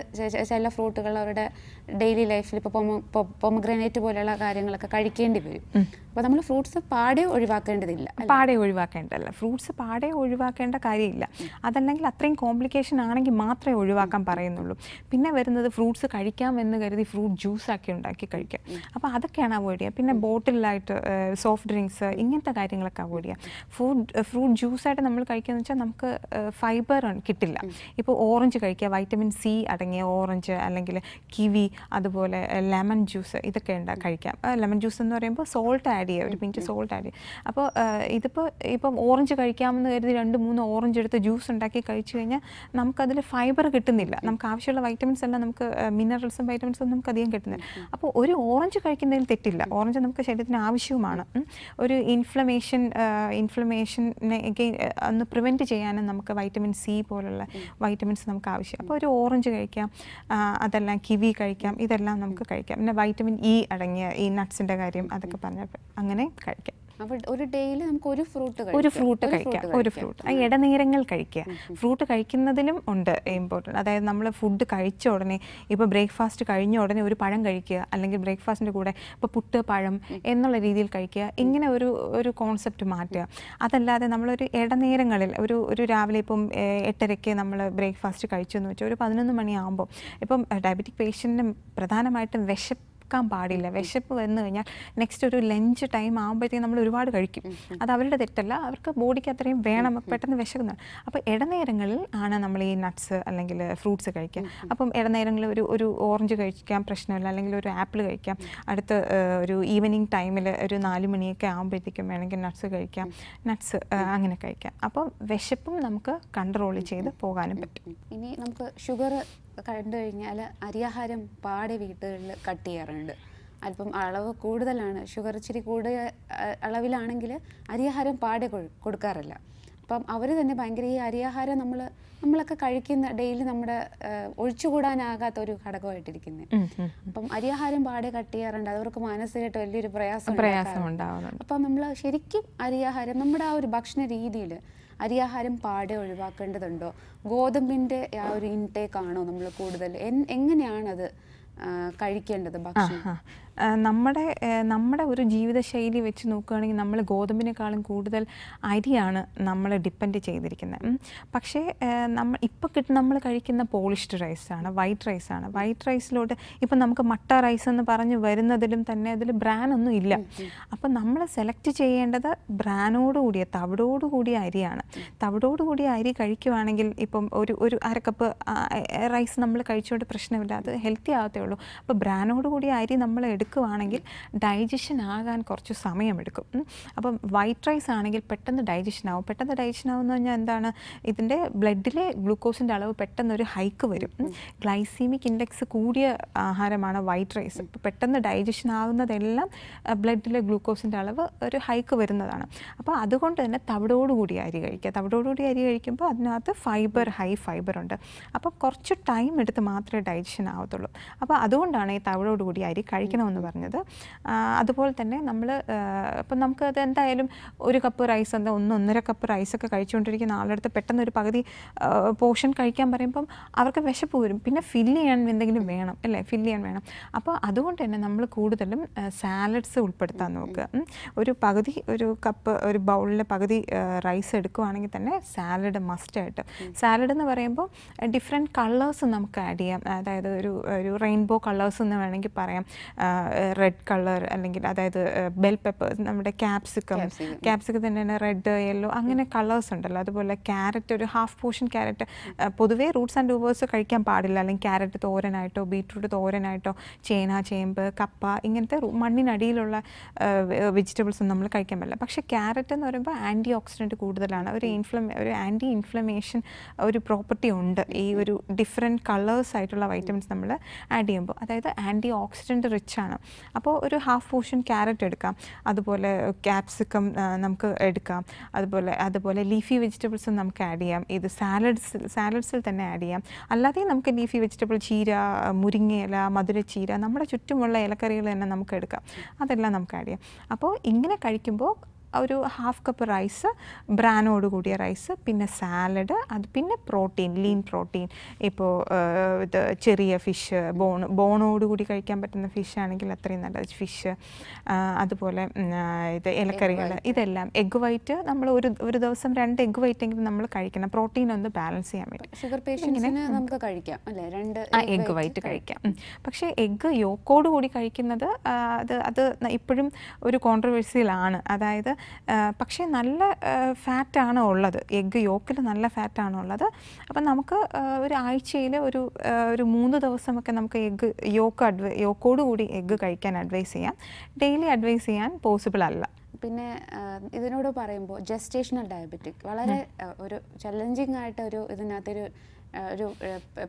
ചില ഫ്രൂട്ടുകൾ അവരുടെ ഡെയിലി ലൈഫിൽ ഇപ്പോൾ പൊമ പൊമഗ്രനേറ്റ് പോലെയുള്ള കാര്യങ്ങളൊക്കെ കഴിക്കേണ്ടി വരും. അപ്പോൾ നമ്മൾ ഫ്രൂട്ട്സ് പാടെ ഒഴിവാക്കേണ്ടതില്ല? പാടെ ഒഴിവാക്കേണ്ടതല്ല. ഫ്രൂട്ട്സ് പാടെ ഒഴിവാക്കേണ്ട കാര്യമില്ല. അതല്ലെങ്കിൽ അത്രയും കോംപ്ലിക്കേഷൻ ആണെങ്കിൽ മാത്രമേ ഒഴിവാക്കാൻ പറയുന്നുള്ളൂ. പിന്നെ വരുന്നത് ഫ്രൂട്ട്സ് കഴിക്കാം എന്ന് കരുതി ഫ്രൂട്ട് ജ്യൂസാക്കി ഉണ്ടാക്കി കഴിക്കാം. അപ്പോൾ അതൊക്കെയാണ് അവോയ്ഡ് ചെയ്യുക. പിന്നെ ബോട്ടിലായിട്ട് സോഫ്റ്റ് ഡ്രിങ്ക്സ് ഇങ്ങനത്തെ കാര്യങ്ങളൊക്കെ അവോയ്ഡ് ചെയ്യുക. ഫ്രൂട്ട് ഫ്രൂട്ട് ജ്യൂസായിട്ട് നമ്മൾ കഴിക്കുകയെന്ന് വെച്ചാൽ നമുക്ക് ഫൈബർ കിട്ടില്ല. ഇപ്പോൾ ഓറഞ്ച് കഴിക്കുക വൈറ്റമിൻ സി അടങ്ങിയ ഓറഞ്ച് അല്ലെങ്കിൽ കിവി അതുപോലെ ലെമൺ ജ്യൂസ് ഇതൊക്കെ ഉണ്ട് കഴിക്കാം. ലെമൺ ജ്യൂസ് എന്ന് പറയുമ്പോൾ സോൾട്ട് ആഡ് ചെയ്യുക ഒരു പിഞ്ച് സോൾട്ട് ആഡ് ചെയ്യുക അപ്പോൾ ഇതിപ്പോൾ ഇപ്പം ഓറഞ്ച് കഴിക്കാമെന്ന് കരുതി രണ്ട് മൂന്ന് ഓറഞ്ച് എടുത്ത് ജ്യൂസ് ഉണ്ടാക്കി കഴിച്ചു കഴിഞ്ഞാൽ നമുക്കതിൽ ഫൈബർ കിട്ടുന്നില്ല. നമുക്ക് ആവശ്യമുള്ള വൈറ്റമിൻസ് എല്ലാം നമുക്ക് മിനറൽസും വൈറ്റമിൻസും നമുക്ക് അധികം കിട്ടുന്നില്ല അപ്പോൾ ഒരു ഓറഞ്ച് കഴിക്കുന്നതിൽ തെറ്റില്ല. ഓറഞ്ച് നമുക്ക് ശരീരത്തിന് ആവശ്യവുമാണ്. ഒരു ഇൻഫ്ലമേഷൻ ഇൻഫ്ലമേഷനെ ഒന്ന് പ്രിവെന്റ് ചെയ്യാനും നമുക്ക് വൈറ്റമിൻ സി പോലുള്ള വൈറ്റമിൻസ് നമുക്ക് ആവശ്യം. അപ്പോൾ ഒരു ഓറഞ്ച് കഴിക്കാം അതെല്ലാം കിവി കഴിക്കാം ഇതെല്ലാം നമുക്ക് കഴിക്കാം. പിന്നെ വൈറ്റമിൻ ഇ അടങ്ങിയ ഈ നട്ട്സിന്റെ കാര്യം അതൊക്കെ പറഞ്ഞാൽ അങ്ങനെ കഴിക്കാം. ഒരു ഡേയിൽ നമുക്ക് ഒരു ഫ്രൂട്ട് ഒരു ഫ്രൂട്ട് കഴിക്കാം. ഒരു ഫ്രൂട്ട്. ഇടനേരങ്ങൾ കഴിക്കുക. ഫ്രൂട്ട് കഴിക്കുന്നതിലും ഉണ്ട് ഇമ്പോർട്ടന്റ്. അതായത് നമ്മൾ ഫുഡ് കഴിച്ച ഉടനെ ഇപ്പോൾ ബ്രേക്ക്ഫാസ്റ്റ് കഴിഞ്ഞ ഉടനെ ഒരു പഴം കഴിക്കുക അല്ലെങ്കിൽ ബ്രേക്ക്ഫാസ്റ്റിന്റെ കൂടെ ഇപ്പോൾ പുട്ട് പഴം എന്നുള്ള രീതിയിൽ കഴിക്കുക. ഇങ്ങനെ ഒരു ഒരു കോൺസെപ്റ്റ് മാറ്റുക. അതല്ലാതെ നമ്മളൊരു ഇടനേരങ്ങളിൽ ഒരു ഒരു രാവിലെ ഇപ്പം എട്ടരയ്ക്ക് നമ്മൾ ബ്രേക്ക്ഫാസ്റ്റ് കഴിച്ചു എന്ന് വെച്ചാൽ ഒരു പതിനൊന്ന് മണിയാകുമ്പോൾ ഇപ്പം ഡയബറ്റിക് പേഷ്യന്റിന് പ്രധാനമായിട്ടും വിശപ്പ് കഴിക്കാൻ പാടില്ല. വിശപ്പ് വന്നു കഴിഞ്ഞാൽ നെക്സ്റ്റ് ഒരു ലഞ്ച് ടൈം ആകുമ്പോഴത്തേക്കും നമ്മൾ ഒരുപാട് കഴിക്കും. അത് അവരുടെ തെറ്റല്ല. അവർക്ക് ബോഡിക്ക് അത്രയും വേണം. പെട്ടെന്ന് വിശക്കുന്നത് അപ്പോൾ ഇടനേരങ്ങളിൽ ആണ് നമ്മൾ ഈ നട്ട്സ് അല്ലെങ്കിൽ ഫ്രൂട്ട്സ് കഴിക്കുക. അപ്പം ഇടനേരങ്ങളിൽ ഒരു ഒരു ഓറഞ്ച് കഴിക്കാൻ പ്രശ്നമില്ല. അല്ലെങ്കിൽ ഒരു ആപ്പിൾ കഴിക്കാം. അടുത്ത ഒരു ഈവനിങ് ടൈമിൽ ഒരു നാല് മണിയൊക്കെ ആകുമ്പോഴത്തേക്കും വേണമെങ്കിൽ നട്ട്സ് കഴിക്കാം. നട്ട്സ് അങ്ങനെ കഴിക്കാം. അപ്പോൾ വിശപ്പും നമുക്ക് കൺട്രോൾ ചെയ്ത് പോകാനും പറ്റും. ഇനി നമുക്ക് ഷുഗർ കണ്ടു കഴിഞ്ഞാൽ അരിയാഹാരം പാടെ വീട്ടുകളിൽ കട്ട് ചെയ്യാറുണ്ട്. അല്പം അളവ് കൂടുതലാണ്. ഷുഗർ ഇച്ചിരി കൂടിയ അളവിലാണെങ്കിൽ അരിയാഹാരം പാടെ കൊടുക്കാറില്ല. അപ്പം അവർ തന്നെ ഭയങ്കര ഈ അരിയാഹാരം നമ്മൾ നമ്മളൊക്കെ കഴിക്കുന്ന ഡെയിലി നമ്മുടെ ഒഴിച്ചുകൂടാനാകാത്ത ഒരു ഘടകമായിട്ടിരിക്കുന്നത്. അപ്പം അരിയാഹാരം പാടെ കട്ട് ചെയ്യാറുണ്ട്. അവർക്ക് മാനസികമായിട്ട് വലിയൊരു പ്രയാസം പ്രയാസം അപ്പം നമ്മൾ ശരിക്കും അരിയാഹാരം നമ്മുടെ ആ ഒരു ഭക്ഷണ രീതിയിൽ അരിയാഹാരം പാടെ ഒഴിവാക്കേണ്ടതുണ്ടോ? ഗോതമ്പിന്റെ ആ ഒരു ഇൻടേക്ക് ആണോ നമ്മൾ കൂടുതൽ എങ്ങനെയാണത് കഴിക്കേണ്ടത് ഭക്ഷണം? നമ്മുടെ നമ്മുടെ ഒരു ജീവിതശൈലി വെച്ച് നോക്കുകയാണെങ്കിൽ നമ്മൾ ഗോതമ്പിനേക്കാളും കൂടുതൽ അരിയാണ് നമ്മൾ ഡിപ്പെൻഡ് ചെയ്തിരിക്കുന്നത്. പക്ഷേ നമ്മൾ ഇപ്പോൾ കിട്ടുന്ന നമ്മൾ കഴിക്കുന്ന പോളിഷ്ഡ് റൈസാണ് വൈറ്റ് റൈസാണ് വൈറ്റ് റൈസിലോട്ട് ഇപ്പം നമുക്ക് മട്ട റൈസ് എന്ന് പറഞ്ഞ് വരുന്നതിലും തന്നെ അതിൽ ബ്രാൻ ഒന്നും ഇല്ല. അപ്പം നമ്മൾ സെലക്ട് ചെയ്യേണ്ടത് ബ്രാനോടുകൂടിയ തവിടോടുകൂടിയ തവിടോട് കൂടിയ അരിയാണ്. തവിടോടുകൂടിയ അരി കഴിക്കുവാണെങ്കിൽ ഇപ്പം ഒരു ഒരു അരക്കപ്പ് റൈസ് നമ്മൾ കഴിച്ചുകൊണ്ട് പ്രശ്നമില്ല. അത് ഹെൽത്തി ആകത്തേ ഉള്ളൂ. അപ്പോൾ ബ്രാനോടുകൂടിയ അരി നമ്മൾ എടുക്കുവാണെങ്കിൽ ഡൈജഷൻ ആകാൻ കുറച്ച് സമയമെടുക്കും. അപ്പം വൈറ്റ് റൈസ് ആണെങ്കിൽ പെട്ടെന്ന് ഡൈജഷൻ ആവും. പെട്ടെന്ന് ഡൈജഷൻ ആവുമെന്ന് പറഞ്ഞാൽ എന്താണ്? ഇതിന്റെ ബ്ലഡിലെ ഗ്ലൂക്കോസിന്റെ അളവ് പെട്ടെന്ന് ഒരു ഹൈക്ക് വരും ഗ്ലൈസീമിക് ഇൻഡെക്സ് കൂടിയ ആഹാരമാണ് വൈറ്റ് റൈസ് പെട്ടെന്ന് ഡൈജഷൻ ആകുന്നതെല്ലാം ബ്ലഡിലെ ഗ്ലൂക്കോസിന്റെ അളവ് ഒരു ഹൈക്ക് വരുന്നതാണ്. അപ്പോൾ അതുകൊണ്ട് തന്നെ തവിടോടുകൂടി അരി കഴിക്കുക. തവിടോടുകൂടി അരി കഴിക്കുമ്പോൾ അതിനകത്ത് ഫൈബർ ഹൈ ഫൈബർ ഉണ്ട്. അപ്പോൾ കുറച്ച് ടൈം എടുത്ത് മാത്രമേ ഡൈജഷൻ ആവത്തുള്ളൂ. അപ്പോൾ അതുകൊണ്ടാണ് ഈ തവിടോടുകൂടി അരി കഴിക്കണമെന്ന് പറഞ്ഞത്. അതുപോലെ തന്നെ നമ്മൾ ഇപ്പം നമുക്ക് അത് എന്തായാലും ഒരു കപ്പ് റൈസ് എന്താ ഒന്ന് ഒന്നര കപ്പ് റൈസൊക്കെ കഴിച്ചുകൊണ്ടിരിക്കുന്ന ആളടുത്ത് പെട്ടെന്ന് ഒരു പകുതി പോർഷൻ കഴിക്കാൻ പറയുമ്പം അവർക്ക് വിശപ്പ് വരും. പിന്നെ ഫില്ല് ചെയ്യാൻ എന്തെങ്കിലും വേണം അല്ലേ? ഫില്ല് ചെയ്യാൻ വേണം. അപ്പോൾ അതുകൊണ്ട് തന്നെ നമ്മൾ കൂടുതലും സാലഡ്സ് ഉൾപ്പെടുത്താൻ നോക്കുക. ഒരു പകുതി ഒരു കപ്പ് ഒരു ബൗളിലെ പകുതി റൈസ് എടുക്കുവാണെങ്കിൽ തന്നെ സാലഡ് മസ്റ്റായിട്ട് സാലഡ് എന്ന് പറയുമ്പോൾ ഡിഫറെന്റ് കളേഴ്സ് നമുക്ക് ആഡ് ചെയ്യാം. അതായത് ഒരു ഒരു റെയിൻബോ കളേഴ്സ് എന്ന് വേണമെങ്കിൽ പറയാം. റെഡ് കളർ അല്ലെങ്കിൽ അതായത് ബെൽ പെപ്പേഴ്സ് നമ്മുടെ ക്യാപ്സിക്കം ക്യാപ്സിക്കം തന്നെ റെഡ് യെല്ലോ അങ്ങനെ കളേഴ്സ് ഉണ്ടല്ലോ. അതുപോലെ ക്യാരറ്റ് ഒരു ഹാഫ് പോർഷൻ ക്യാരറ്റ് പൊതുവേ റൂട്ട്സ് ആൻഡ് റൂവേഴ്സ് കഴിക്കാൻ പാടില്ല. അല്ലെങ്കിൽ ക്യാരറ്റ് തോരനായിട്ടോ ബീട്രൂട്ട് തോരനായിട്ടോ ചേന ചേമ്പ് കപ്പ ഇങ്ങനത്തെ മണ്ണിനടിയിലുള്ള വെജിറ്റബിൾസ് ഒന്നും നമ്മൾ കഴിക്കാൻ പറ്റില്ല പക്ഷേ ക്യാരറ്റ് എന്ന് പറയുമ്പോൾ ആന്റി ഓക്സിഡന്റ് കൂടുതലാണ്. ഒരു ഇൻഫ്ലമേ ഒരു ആന്റി ഇൻഫ്ലമേഷൻ ഒരു പ്രോപ്പർട്ടി ഉണ്ട്. ഈ ഒരു ഡിഫറെന്റ് കളേഴ്സ് ആയിട്ടുള്ള വൈറ്റമിൻസ് നമ്മൾ ആഡ് ചെയ്യുമ്പോൾ അതായത് ആന്റി ഓക്സിഡന്റ് റിച്ച് ആണ്. അപ്പോൾ ഒരു ഹാഫ് പോർഷൻ ക്യാരറ്റ് എടുക്കാം. അതുപോലെ ക്യാപ്സിക്കം നമുക്ക് എടുക്കാം. അതുപോലെ അതുപോലെ ലീഫി വെജിറ്റബിൾസും നമുക്ക് ആഡ് ചെയ്യാം. ഇത് സാലഡ്സ് സാലഡ്സിൽ തന്നെ ആഡ് ചെയ്യാം. അല്ലാതെ നമുക്ക് ലീഫി വെജിറ്റബിൾ ചീര മുരിങ്ങയില മധുരച്ചീര നമ്മുടെ ചുറ്റുമുള്ള ഇലക്കറികൾ തന്നെ നമുക്ക് എടുക്കാം. അതെല്ലാം നമുക്ക് ആഡ് ചെയ്യാം. അപ്പോൾ ഇങ്ങനെ കഴിക്കുമ്പോൾ ഒരു ഹാഫ് കപ്പ് റൈസ് ബ്രാനോട് കൂടിയ റൈസ് പിന്നെ സാലഡ് അത് പിന്നെ പ്രോട്ടീൻ ലീൻ പ്രോട്ടീൻ ഇപ്പോൾ ഇത് ചെറിയ ഫിഷ് ബോൺ ബോണോട് കൂടി കഴിക്കാൻ പറ്റുന്ന ഫിഷ് ആണെങ്കിൽ അത്രയും നല്ലത്. ഫിഷ് അതുപോലെ ഇത് ഇലക്കറികൾ ഇതെല്ലാം. എഗ് വൈറ്റ് നമ്മൾ ഒരു ഒരു ദിവസം രണ്ട് എഗ് വൈറ്റ് എങ്കിലും നമ്മൾ കഴിക്കണം. പ്രോട്ടീൻ ഒന്ന് ബാലൻസ് ചെയ്യാൻ വേണ്ടി. ഷുഗർ പേഷ്യൻസിന് നമുക്ക് കഴിക്കാം അല്ലേ? രണ്ട് എഗ് വൈറ്റ് കഴിക്കാം. പക്ഷേ എഗ് യോക്കോട് കൂടി കഴിക്കുന്നത് അത് അത് ഇപ്പോഴും ഒരു കോൺട്രവേഴ്സിയിലാണ് അതായത് പക്ഷേ നല്ല ഫാറ്റാണ് ഉള്ളത്. എഗ്ഗ് യോക്കിൽ നല്ല ഫാറ്റാണ് ഉള്ളത്. അപ്പം നമുക്ക് ഒരു ആഴ്ചയിൽ ഒരു ഒരു മൂന്ന് ദിവസമൊക്കെ നമുക്ക് എഗ്ഗ് യോക്ക് അഡ്വൈ യോക്കോടുകൂടി എഗ്ഗ് കഴിക്കാൻ അഡ്വൈസ് ചെയ്യാം. ഡെയിലി അഡ്വൈസ് ചെയ്യാൻ പോസിബിൾ അല്ല. പിന്നെ ഇതിനോട് പറയുമ്പോൾ ജസ്റ്റേഷണൽ ഡയബറ്റിക് വളരെ ഒരു ചലഞ്ചിങ് ആയിട്ട് ഒരു ഇതിനകത്തൊരു ഒരു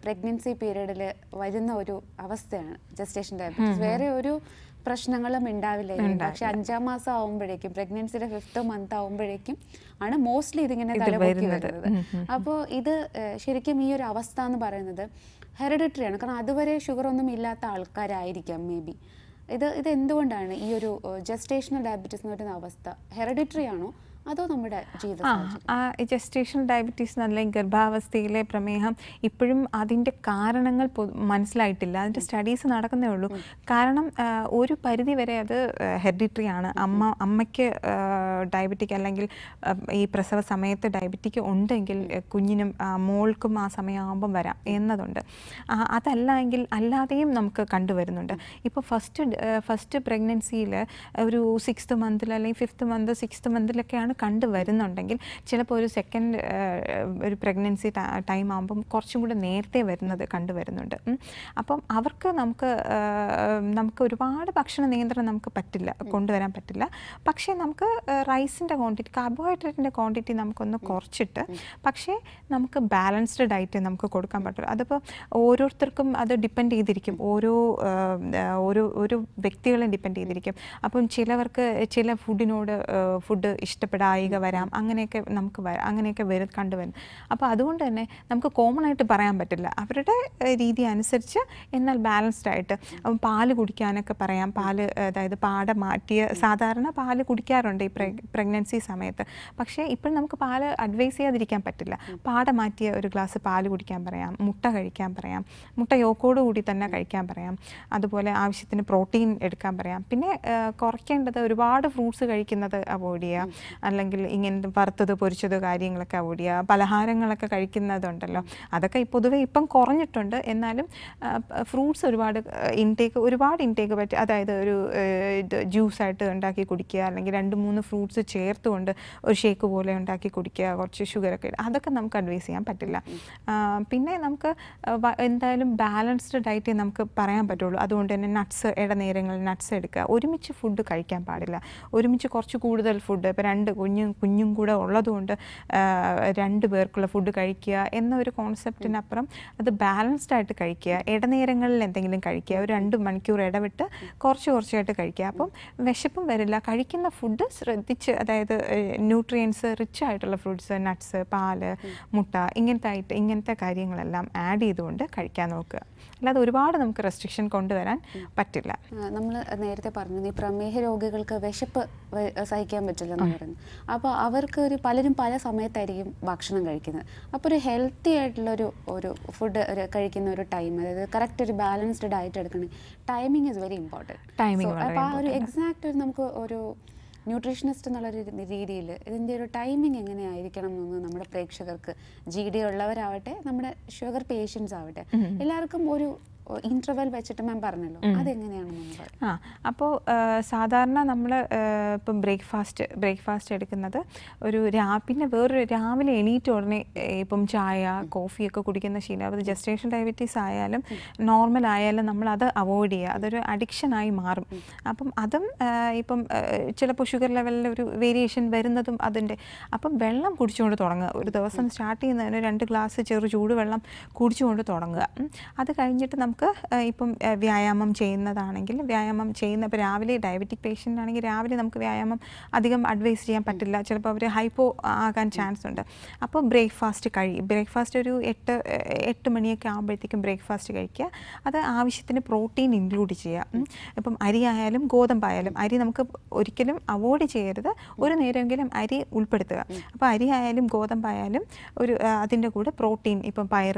പ്രഗ്നൻസി പീരീഡിൽ വരുന്ന ഒരു അവസ്ഥയാണ് ജസ്റ്റേഷൻ ഡയബറ്റിക്സ്. വേറെ ഒരു പ്രശ്നങ്ങളും ഉണ്ടാവില്ല. പക്ഷെ അഞ്ചാം മാസം ആവുമ്പോഴേക്കും പ്രഗ്നൻസിയുടെ ഫിഫ്ത്ത് മന്ത് ആവുമ്പോഴേക്കും ആണ് മോസ്റ്റ്ലി ഇതിങ്ങനെ ഇത് തലപൊക്കി. വരുന്നത്. അപ്പോൾ ഇത് ശരിക്കും ഈ ഒരു അവസ്ഥ എന്ന് പറയുന്നത് ഹെറിഡിറ്ററി ആണ് കാരണം അതുവരെ ഷുഗർ ഒന്നും ഇല്ലാത്ത ആൾക്കാരായിരിക്കാം മേ ബി. ഇത് ഇത് എന്തുകൊണ്ടാണ് ഈ ഒരു ജസ്റ്റേഷണൽ ഡയബറ്റീസ് എന്ന് പറയുന്ന അവസ്ഥ? ഹെറിഡിറ്ററി ആണോ അതോ നമ്മുടെ ജീവിത ആ ജസ്റ്റേഷണൽ ഡയബറ്റീസ് അല്ലെങ്കിൽ ഗർഭാവസ്ഥയിലെ പ്രമേഹം ഇപ്പോഴും അതിന്റെ കാരണങ്ങൾ മനസ്സിലായിട്ടില്ല. അതിന്റെ സ്റ്റഡീസ് നടക്കുന്നേ ഉള്ളൂ. കാരണം ഒരു പരിധി വരെ അത് ഹെറിഡിറ്ററി ആണ്. അമ്മ അമ്മയ്ക്ക് ഡയബറ്റിക് അല്ലെങ്കിൽ ഈ പ്രസവ സമയത്ത് ഡയബറ്റിക് ഉണ്ടെങ്കിൽ കുഞ്ഞിനും മോൾക്കും ആ സമയമാകുമ്പം വരാം എന്നതുണ്ട്. അതല്ല എങ്കിൽ അല്ലാതെയും നമുക്ക് കണ്ടുവരുന്നുണ്ട് ഇപ്പോൾ ഫസ്റ്റ് ഫസ്റ്റ് പ്രഗ്നൻസിയിൽ ഒരു സിക്സ്ത് മന്തിൽ അല്ലെങ്കിൽ ഫിഫ്ത്ത് മന്ത് സിക്സ്ത് മന്തിലൊക്കെയാണ് കണ്ടു വരുന്നുണ്ടെങ്കിൽ ചിലപ്പോൾ ഒരു സെക്കൻഡ് ഒരു പ്രഗ്നൻസി ടൈം ആകുമ്പം കുറച്ചും കൂടെ നേരത്തെ വരുന്നത് കണ്ടുവരുന്നുണ്ട്. അപ്പം അവർക്ക് നമുക്ക് നമുക്ക് ഒരുപാട് ഭക്ഷണ നിയന്ത്രണം നമുക്ക് പറ്റില്ല കൊണ്ടുവരാൻ പറ്റില്ല. പക്ഷേ നമുക്ക് റൈസിന്റെ ക്വാണ്ടിറ്റി കാർബോഹൈഡ്രേറ്റിന്റെ ക്വാണ്ടിറ്റി നമുക്കൊന്ന് കുറച്ചിട്ട് പക്ഷേ നമുക്ക് ബാലൻസ്ഡ് ഡയറ്റ് നമുക്ക് കൊടുക്കാൻ പറ്റുള്ളൂ അതിപ്പോൾ ഓരോരുത്തർക്കും അത് ഡിപ്പെൻഡ് ചെയ്തിരിക്കും. ഓരോ ഓരോ ഓരോ വ്യക്തികളെ ഡിപ്പെൻഡ് ചെയ്തിരിക്കും. അപ്പം ചിലവർക്ക് ചില ഫുഡിനോട് ഫുഡ് ഇഷ്ടപ്പെടായിക വരാം അങ്ങനെയൊക്കെ നമുക്ക് വരാം അങ്ങനെയൊക്കെ വരും കണ്ടുവരും. അപ്പോൾ അതുകൊണ്ട് തന്നെ നമുക്ക് കോമൺ ആയിട്ട് പറയാൻ പറ്റില്ല. അവരുടെ രീതി അനുസരിച്ച് എന്നാൽ ബാലൻസ്ഡ് ആയിട്ട്. പാൽ കുടിക്കാനൊക്കെ പറയാം. പാൽ അതായത് പാട മാറ്റിയ സാധാരണ പാൽ കുടിക്കാറുണ്ട് ഈ പ്രഗ്നൻസി സമയത്ത്. പക്ഷേ ഇപ്പോൾ നമുക്ക് പാൽ അഡ്വൈസ് ചെയ്യാതിരിക്കാൻ പറ്റില്ല. പാട മാറ്റിയ ഒരു ഗ്ലാസ് പാൽ കുടിക്കാൻ പറയാം. മുട്ട കഴിക്കാൻ പറയാം. മുട്ട യോക്കോട് കൂടി തന്നെ കഴിക്കാൻ പറയാം. അതുപോലെ ആവശ്യത്തിന് പ്രോട്ടീൻ എടുക്കാൻ പറയാം. പിന്നെ കുറയ്ക്കേണ്ടത് ഒരുപാട് ഫ്രൂട്ട്സ് കഴിക്കുന്നത് അവോയ്ഡ് ചെയ്യുക. അല്ലെങ്കിൽ ഇങ്ങനെ വറുത്തത് പൊരിച്ചത് കാര്യങ്ങളൊക്കെ ചെയ്യുക പലഹാരങ്ങളൊക്കെ കഴിക്കുന്നതുണ്ടല്ലോ. അതൊക്കെ പൊതുവേ ഇപ്പം കുറഞ്ഞിട്ടുണ്ട്. എന്നാലും ഫ്രൂട്ട്സ് ഒരുപാട് ഇൻടേക്ക് ഒരുപാട് ഇൻടേക്ക് പറ്റി അതായത് ഒരു ഇത് ജ്യൂസായിട്ട് ഉണ്ടാക്കി കുടിക്കുക അല്ലെങ്കിൽ രണ്ട് മൂന്ന് ഫ്രൂട്ട്സ് ചേർത്തുകൊണ്ട് ഒരു ഷേക്ക് പോലെ ഉണ്ടാക്കി കുടിക്കുക കുറച്ച് ഷുഗറൊക്കെ അതൊക്കെ നമുക്ക് അഡ്വൈസ് ചെയ്യാൻ പറ്റില്ല. പിന്നെ നമുക്ക് എന്തായാലും ബാലൻസ്ഡ് ഡയറ്റ് നമുക്ക് പറയാൻ പറ്റുള്ളൂ. അതുകൊണ്ട് തന്നെ നട്ട്സ് ഇടനേരങ്ങളിൽ നട്ട്സ് എടുക്കുക. ഒരുമിച്ച് ഫുഡ് കഴിക്കാൻ പാടില്ല. ഒരുമിച്ച് കുറച്ച് കൂടുതൽ ഫുഡ് ഇപ്പോൾ രണ്ട് കുഞ്ഞും കുഞ്ഞും കൂടെ ഉള്ളതുകൊണ്ട് രണ്ട് പേർക്കുള്ള ഫുഡ് കഴിക്കുക എന്ന ഒരു കോൺസെപ്റ്റിനപ്പുറം അത് ബാലൻസ്ഡ് ആയിട്ട് കഴിക്കുക. ഇടനേരങ്ങളിൽ എന്തെങ്കിലും കഴിക്കുക. ഒരു രണ്ട് മണിക്കൂർ ഇടവിട്ട് കുറച്ച് കുറച്ചായിട്ട് കഴിക്കുക. അപ്പം വിശപ്പും വരില്ല. കഴിക്കുന്ന ഫുഡ് ശ്രദ്ധിച്ച് അതായത് ന്യൂട്രിയൻസ് റിച്ച് ആയിട്ടുള്ള ഫ്രൂട്ട്സ് നട്ട്സ് പാൽ മുട്ട ഇങ്ങനത്തെ ആയിട്ട് ഇങ്ങനത്തെ കാര്യങ്ങളെല്ലാം ആഡ് ചെയ്തുകൊണ്ട് കഴിക്കാൻ നോക്കുക. അല്ലാതെ ഒരുപാട് നമുക്ക് റെസ്ട്രിക്ഷൻ കൊണ്ടുവരാൻ പറ്റില്ല. നമ്മൾ നേരത്തെ പറഞ്ഞു ഈ പ്രമേഹ രോഗികൾക്ക് വിശപ്പ് സഹിക്കാൻ പറ്റില്ലെന്ന് പറഞ്ഞു. അപ്പോൾ അവർക്ക് ഒരു പലരും പല സമയത്തായിരിക്കും ഭക്ഷണം കഴിക്കുന്നത്. അപ്പോൾ ഒരു ഹെൽത്തി ആയിട്ടുള്ള ഒരു ഒരു ഫുഡ് കഴിക്കുന്ന ഒരു ടൈം അതായത് കറക്റ്റ് ഒരു ബാലൻസ്ഡ് ഡയറ്റ് എടുക്കണേ timing is very important timing അപ്പോൾ ആ ഒരു എക്സാക്റ്റ് ഒരു നമുക്ക് ഒരു ന്യൂട്രീഷനിസ്റ്റ് എന്നുള്ളൊരു രീതിയിൽ ഇതിന്റെ ഒരു ടൈമിംഗ് എങ്ങനെയായിരിക്കണം എന്ന് നമ്മുടെ പ്രേക്ഷകർക്ക് ജി ഡി ഉള്ളവരാവട്ടെ നമ്മുടെ ഷുഗർ പേഷ്യൻസ് ആവട്ടെ എല്ലാവർക്കും ഒരു ഇന്റർവെൽ വെച്ചിട്ട് മാം പറഞ്ഞല്ലോ. അതെങ്ങനെയാണെന്ന് പറയും ആ അപ്പോൾ സാധാരണ നമ്മൾ ഇപ്പം ബ്രേക്ക്ഫാസ്റ്റ് ബ്രേക്ക്ഫാസ്റ്റ് എടുക്കുന്നത് ഒരു രാ പിന്നെ വേറൊരു രാവിലെ എണീറ്റ് ഉടനെ ഇപ്പം ചായ കോഫിയൊക്കെ കുടിക്കുന്ന ശീലം. അത് ജസ്റ്റേഷൻ ഡയബറ്റീസ് ആയാലും നോർമൽ ആയാലും നമ്മൾ അത് അവോയ്ഡ് ചെയ്യുക. അതൊരു അഡിക്ഷനായി മാറും. അപ്പം അതും ഇപ്പം ചിലപ്പോൾ ഷുഗർ ലെവലിൽ ഒരു വേരിയേഷൻ വരുന്നതും അതിന്റെ അപ്പം വെള്ളം കുടിച്ചുകൊണ്ട് തുടങ്ങുക. ഒരു ദിവസം സ്റ്റാർട്ട് ചെയ്യുന്നതിന് രണ്ട് ഗ്ലാസ് ചെറു ചൂടുവെള്ളം കുടിച്ചുകൊണ്ട് തുടങ്ങുക. അത് കഴിഞ്ഞിട്ട് നമുക്ക് ഏഹ്, ഇപ്പം വ്യായാമം ചെയ്യുന്നതാണെങ്കിൽ വ്യായാമം ചെയ്യുന്ന ഇപ്പോൾ രാവിലെ ഡയബറ്റിക് പേഷ്യന്റ് ആണെങ്കിൽ രാവിലെ നമുക്ക് വ്യായാമം അധികം അഡ്വൈസ് ചെയ്യാൻ പറ്റില്ല. ചിലപ്പോൾ അവർ ഹൈപ്പോ ആകാൻ ചാൻസ് ഉണ്ട്. അപ്പോൾ ബ്രേക്ക്ഫാസ്റ്റ് കഴി ബ്രേക്ക്ഫാസ്റ്റ് ഒരു എട്ട് എട്ട് മണിയൊക്കെ ആകുമ്പോഴത്തേക്കും ബ്രേക്ക്ഫാസ്റ്റ് കഴിക്കുക. അത് ആവശ്യത്തിന് പ്രോട്ടീൻ ഇൻക്ലൂഡ് ചെയ്യുക. ഇപ്പം അരി ആയാലും ഗോതമ്പായാലും അരി നമുക്ക് ഒരിക്കലും അവോയ്ഡ് ചെയ്യരുത്. ഒരു നേരമെങ്കിലും അരി ഉൾപ്പെടുത്തുക. അപ്പോൾ അരി ആയാലും ഗോതമ്പായാലും ഒരു അതിന്റെ കൂടെ പ്രോട്ടീൻ ഇപ്പം പയർ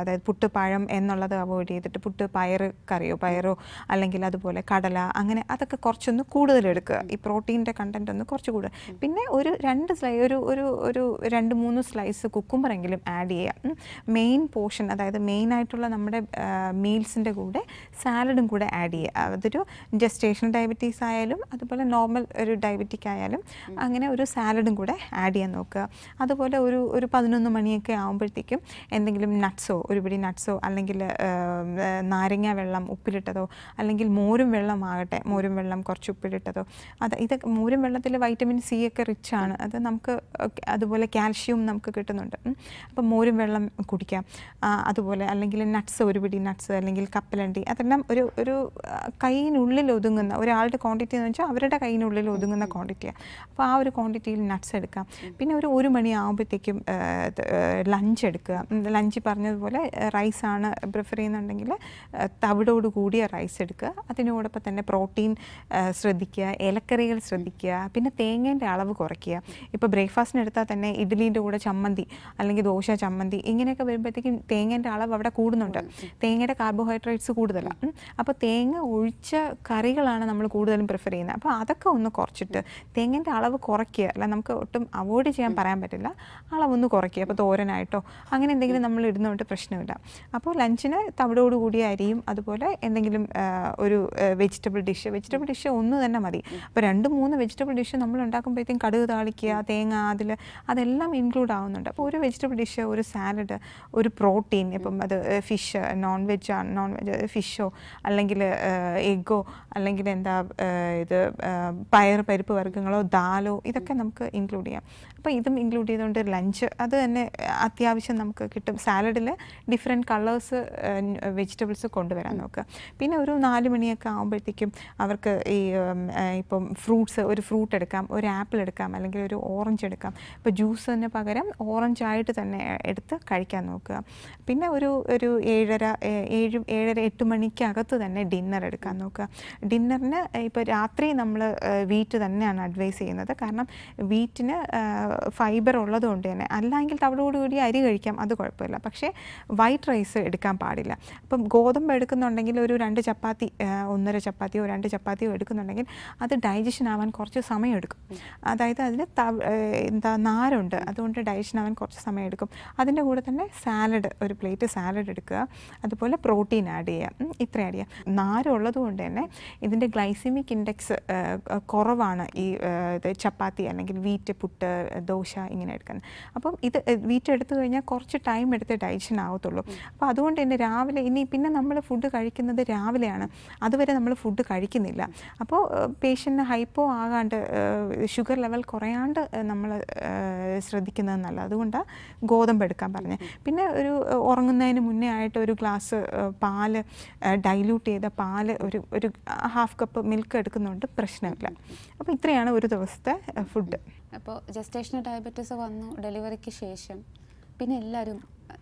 അതായത് പുട്ട് പഴം എന്നുള്ളത് അവോയ്ഡ് ചെയ്തിട്ട് പുട്ട് പയർ കറിയോ പയറോ അല്ലെങ്കിൽ അതുപോലെ കടല അങ്ങനെ അതൊക്കെ കുറച്ചൊന്ന് കൂടുതൽ എടുക്കുക. ഈ പ്രോട്ടീന്റെ കണ്ടന്റ് ഒന്ന് കുറച്ച് കൂടുതൽ പിന്നെ ഒരു രണ്ട് സ്ലൈ ഒരു ഒരു ഒരു രണ്ട് മൂന്ന് സ്ലൈസ് കുക്കുമ്പറെങ്കിലും ആഡ് ചെയ്യുക. മെയിൻ പോർഷൻ അതായത് മെയിൻ ആയിട്ടുള്ള നമ്മുടെ മീൽസിന്റെ കൂടെ സാലഡും കൂടെ ആഡ് ചെയ്യുക. അതൊരു ജസ്റ്റേഷൻ ഡയബറ്റീസ് ആയാലും അതുപോലെ നോർമൽ ഒരു ഡയബറ്റിക് ആയാലും അങ്ങനെ ഒരു സാലഡും കൂടെ ആഡ് ചെയ്യാൻ നോക്കുക. അതുപോലെ ഒരു ഒരു പതിനൊന്ന് മണിയൊക്കെ ആകുമ്പോഴത്തേക്കും എന്തെങ്കിലും നട്ട്സോ ഒരു പിടി നട്ട്സോ അല്ലെങ്കിൽ നാരങ്ങ വെള്ളം ഉപ്പിലിട്ടതോ അല്ലെങ്കിൽ മോരും വെള്ളം ആകട്ടെ മോരും വെള്ളം കുറച്ച് ഉപ്പിലിട്ടതോ. അത് ഇതൊക്കെ മോരും വെള്ളത്തിൽ വൈറ്റമിൻ സി ഒക്കെ റിച്ച് ആണ് അത് നമുക്ക് അതുപോലെ കാൽഷ്യം നമുക്ക് കിട്ടുന്നുണ്ട്. അപ്പോൾ അപ്പം മോരും വെള്ളം കുടിക്കാം. അതുപോലെ അല്ലെങ്കിൽ നട്ട്സ് ഒരു പിടി നട്ട്സ് അല്ലെങ്കിൽ കപ്പലണ്ടി അതെല്ലാം ഒരു ഒരു കൈയിനുള്ളിൽ ഒതുങ്ങുന്ന ഒരാളുടെ ക്വാണ്ടിറ്റി എന്ന് വെച്ചാൽ അവരുടെ കൈയിനുള്ളിൽ ഒതുങ്ങുന്ന ക്വാണ്ടിറ്റിയാണ് അപ്പോൾ ആ. ഒരു ക്വാണ്ടിറ്റിയിൽ നട്ട്സ് എടുക്കാം. പിന്നെ ഒരു ഒരു മണി ആകുമ്പോഴത്തേക്കും ലഞ്ച് എടുക്കുക. ലഞ്ച് പറഞ്ഞതുപോലെ റൈസാണ് പ്രിഫർ ചെയ്യുന്നുണ്ടെങ്കിൽ തവിടോട് കൂടിയ റൈസ് എടുക്കുക. അതിനോടൊപ്പം തന്നെ പ്രോട്ടീൻ ശ്രദ്ധിക്കുക ഇലക്കറികൾ ശ്രദ്ധിക്കുക പിന്നെ തേങ്ങേന്റെ അളവ് കുറയ്ക്കുക. ഇപ്പോൾ ബ്രേക്ക്ഫാസ്റ്റിന് എടുത്താൽ തന്നെ ഇഡ്ഡലീന്റെ കൂടെ ചമ്മന്തി അല്ലെങ്കിൽ ദോശ ചമ്മന്തി ഇങ്ങനെയൊക്കെ വരുമ്പോഴത്തേക്കും തേങ്ങേന്റെ അളവ് അവിടെ കൂടുന്നുണ്ട്. തേങ്ങയുടെ കാർബോഹൈഡ്രേറ്റ്സ് കൂടുതലാണ് അപ്പോൾ തേങ്ങ ഒഴിച്ച കറികളാണ് നമ്മൾ കൂടുതലും പ്രിഫർ ചെയ്യുന്നത്. അപ്പോൾ അതൊക്കെ ഒന്ന് കുറച്ചിട്ട് തേങ്ങേന്റെ അളവ് കുറയ്ക്കുക. അല്ല നമുക്ക് ഒട്ടും അവോയ്ഡ് ചെയ്യാൻ പറയാൻ പറ്റില്ല. അളവൊന്ന് കുറയ്ക്കുക. അപ്പോൾ തോരനായിട്ടോ അങ്ങനെ എന്തെങ്കിലും നമ്മൾ ഇടുന്നതുകൊണ്ട് പ്രശ്നമില്ല. അപ്പോൾ ലഞ്ചിന് തവിടോട് കൂടിയ അരിയും അതുപോലെ എന്തെങ്കിലും ഒരു വെജിറ്റബിൾ ഡിഷ് വെജിറ്റബിൾ ഡിഷ് ഒന്ന് തന്നെ മതി. അപ്പോൾ രണ്ട് മൂന്ന് വെജിറ്റബിൾ ഡിഷ് നമ്മൾ ഉണ്ടാക്കുമ്പോഴത്തേക്കും കടുക് താളിക്കുക തേങ്ങ അതിൽ അതെല്ലാം ഇൻക്ലൂഡ് ആവുന്നുണ്ട്. അപ്പോൾ ഒരു വെജിറ്റബിൾ ഡിഷ് ഒരു സാലഡ് ഒരു പ്രോട്ടീൻ ഇപ്പം അത് fish non veg non veg ഫിഷോ അല്ലെങ്കിൽ എഗ്ഗോ അല്ലെങ്കിൽ എന്താ ഇത് പയർ പരിപ്പ് വർഗങ്ങളോ ദാലോ ഇതൊക്കെ നമുക്ക് ഇൻക്ലൂഡ് ചെയ്യാം. അപ്പോൾ ഇതും ഇൻക്ലൂഡ് ചെയ്തുകൊണ്ട് ലഞ്ച് അത് തന്നെ അത്യാവശ്യം നമുക്ക് കിട്ടും. സാലഡിൽ ഡിഫറെന്റ് കളേഴ്സ് വെജിറ്റബിൾസ് കൊണ്ടുവരാൻ നോക്കുക. പിന്നെ ഒരു നാല് മണിയൊക്കെ ആകുമ്പോഴത്തേക്കും അവർക്ക് ഈ ഇപ്പം ഫ്രൂട്ട്സ് ഒരു ഫ്രൂട്ട് എടുക്കാം ഒരു ആപ്പിൾ എടുക്കാം അല്ലെങ്കിൽ ഒരു ഓറഞ്ച് എടുക്കാം. ഇപ്പോൾ ജ്യൂസിന് പകരം ഓറഞ്ച് ആയിട്ട് തന്നെ എടുത്ത് കഴിക്കാൻ നോക്കുക. പിന്നെ ഒരു ഒരു ഏഴര ഏഴ് ഏഴര എട്ട് മണിക്കകത്ത് തന്നെ ഡിന്നർ എടുക്കാൻ നോക്കുക. ഡിന്നറിന് ഇപ്പോൾ രാത്രി നമ്മൾ വീറ്റ് തന്നെയാണ് അഡ്വൈസ് ചെയ്യുന്നത്. കാരണം വീറ്റിന് ഫൈബർ ഉള്ളതുകൊണ്ട് തന്നെ അല്ലെങ്കിൽ തവിടോടുകൂടി അരി കഴിക്കാം അത് കുഴപ്പമില്ല. പക്ഷേ വൈറ്റ് റൈസ് എടുക്കാൻ പാടില്ല. അപ്പം ഗോതമ്പ് എടുക്കുന്നുണ്ടെങ്കിൽ ഒരു രണ്ട് ചപ്പാത്തി ഒന്നര ചപ്പാത്തിയോ രണ്ട് ചപ്പാത്തിയോ എടുക്കുന്നുണ്ടെങ്കിൽ അത് ഡൈജഷൻ ആവാൻ കുറച്ച് സമയം എടുക്കും. അതായത് അതിന് എന്താ നാരുണ്ട്. അതുകൊണ്ട് ഡൈജഷൻ ആവാൻ കുറച്ച് സമയം എടുക്കും. അതിന്റെ കൂടെ തന്നെ സാലഡ് ഒരു പ്ലേറ്റ് സാലഡ് എടുക്കുക. അതുപോലെ പ്രോട്ടീൻ ആഡ് ചെയ്യുക. ഇത്ര ആഡ് ചെയ്യുക. നാരുള്ളത് കൊണ്ട് തന്നെ ഇതിന്റെ ഗ്ലൈസിമിക് ഇൻഡെക്സ് കുറവാണ് ഈ ചപ്പാത്തി അല്ലെങ്കിൽ വീറ്റ് പുട്ട് ദോശ ഇങ്ങനെ എടുക്കുന്നത് അപ്പം ഇത് വീറ്റ് എടുത്തു കഴിഞ്ഞാൽ കുറച്ച് ടൈം എടുത്ത് ഡൈജഷൻ ആവത്തുള്ളൂ. അപ്പോൾ അതുകൊണ്ട് തന്നെ രാവിലെ ഇനി പിന്നെ നമ്മൾ ഫുഡ് കഴിക്കുന്നത് രാവിലെയാണ്. അതുവരെ നമ്മൾ ഫുഡ് കഴിക്കുന്നില്ല. അപ്പോൾ പേഷ്യന്റിന് ഹൈപ്പോ ആകാണ്ട് ഷുഗർ ലെവൽ കുറയാണ്ട് നമ്മൾ ശ്രദ്ധിക്കുന്നത് നല്ല അതുകൊണ്ടാണ് ഗോതമ്പ് എടുക്കാൻ പറഞ്ഞത് പിന്നെ ഒരു ഉറങ്ങുന്നതിന് മുന്നേ ആയിട്ട് ഒരു ഗ്ലാസ് പാൽ ഡൈല്യൂട്ട് ചെയ്ത പാൽ ഒരു ഒരു ഹാഫ് കപ്പ് മിൽക്ക് എടുക്കുന്നുണ്ട് പ്രശ്നമില്ല. അപ്പോൾ ഇത്രയാണ് ഒരു ദിവസത്തെ ഫുഡ് അപ്പോൾ ജസ്റ്റേഷണൽ ഡയബറ്റീസ് വന്നു ഡെലിവറിക്ക് ശേഷം. പിന്നെ എല്ലാവരും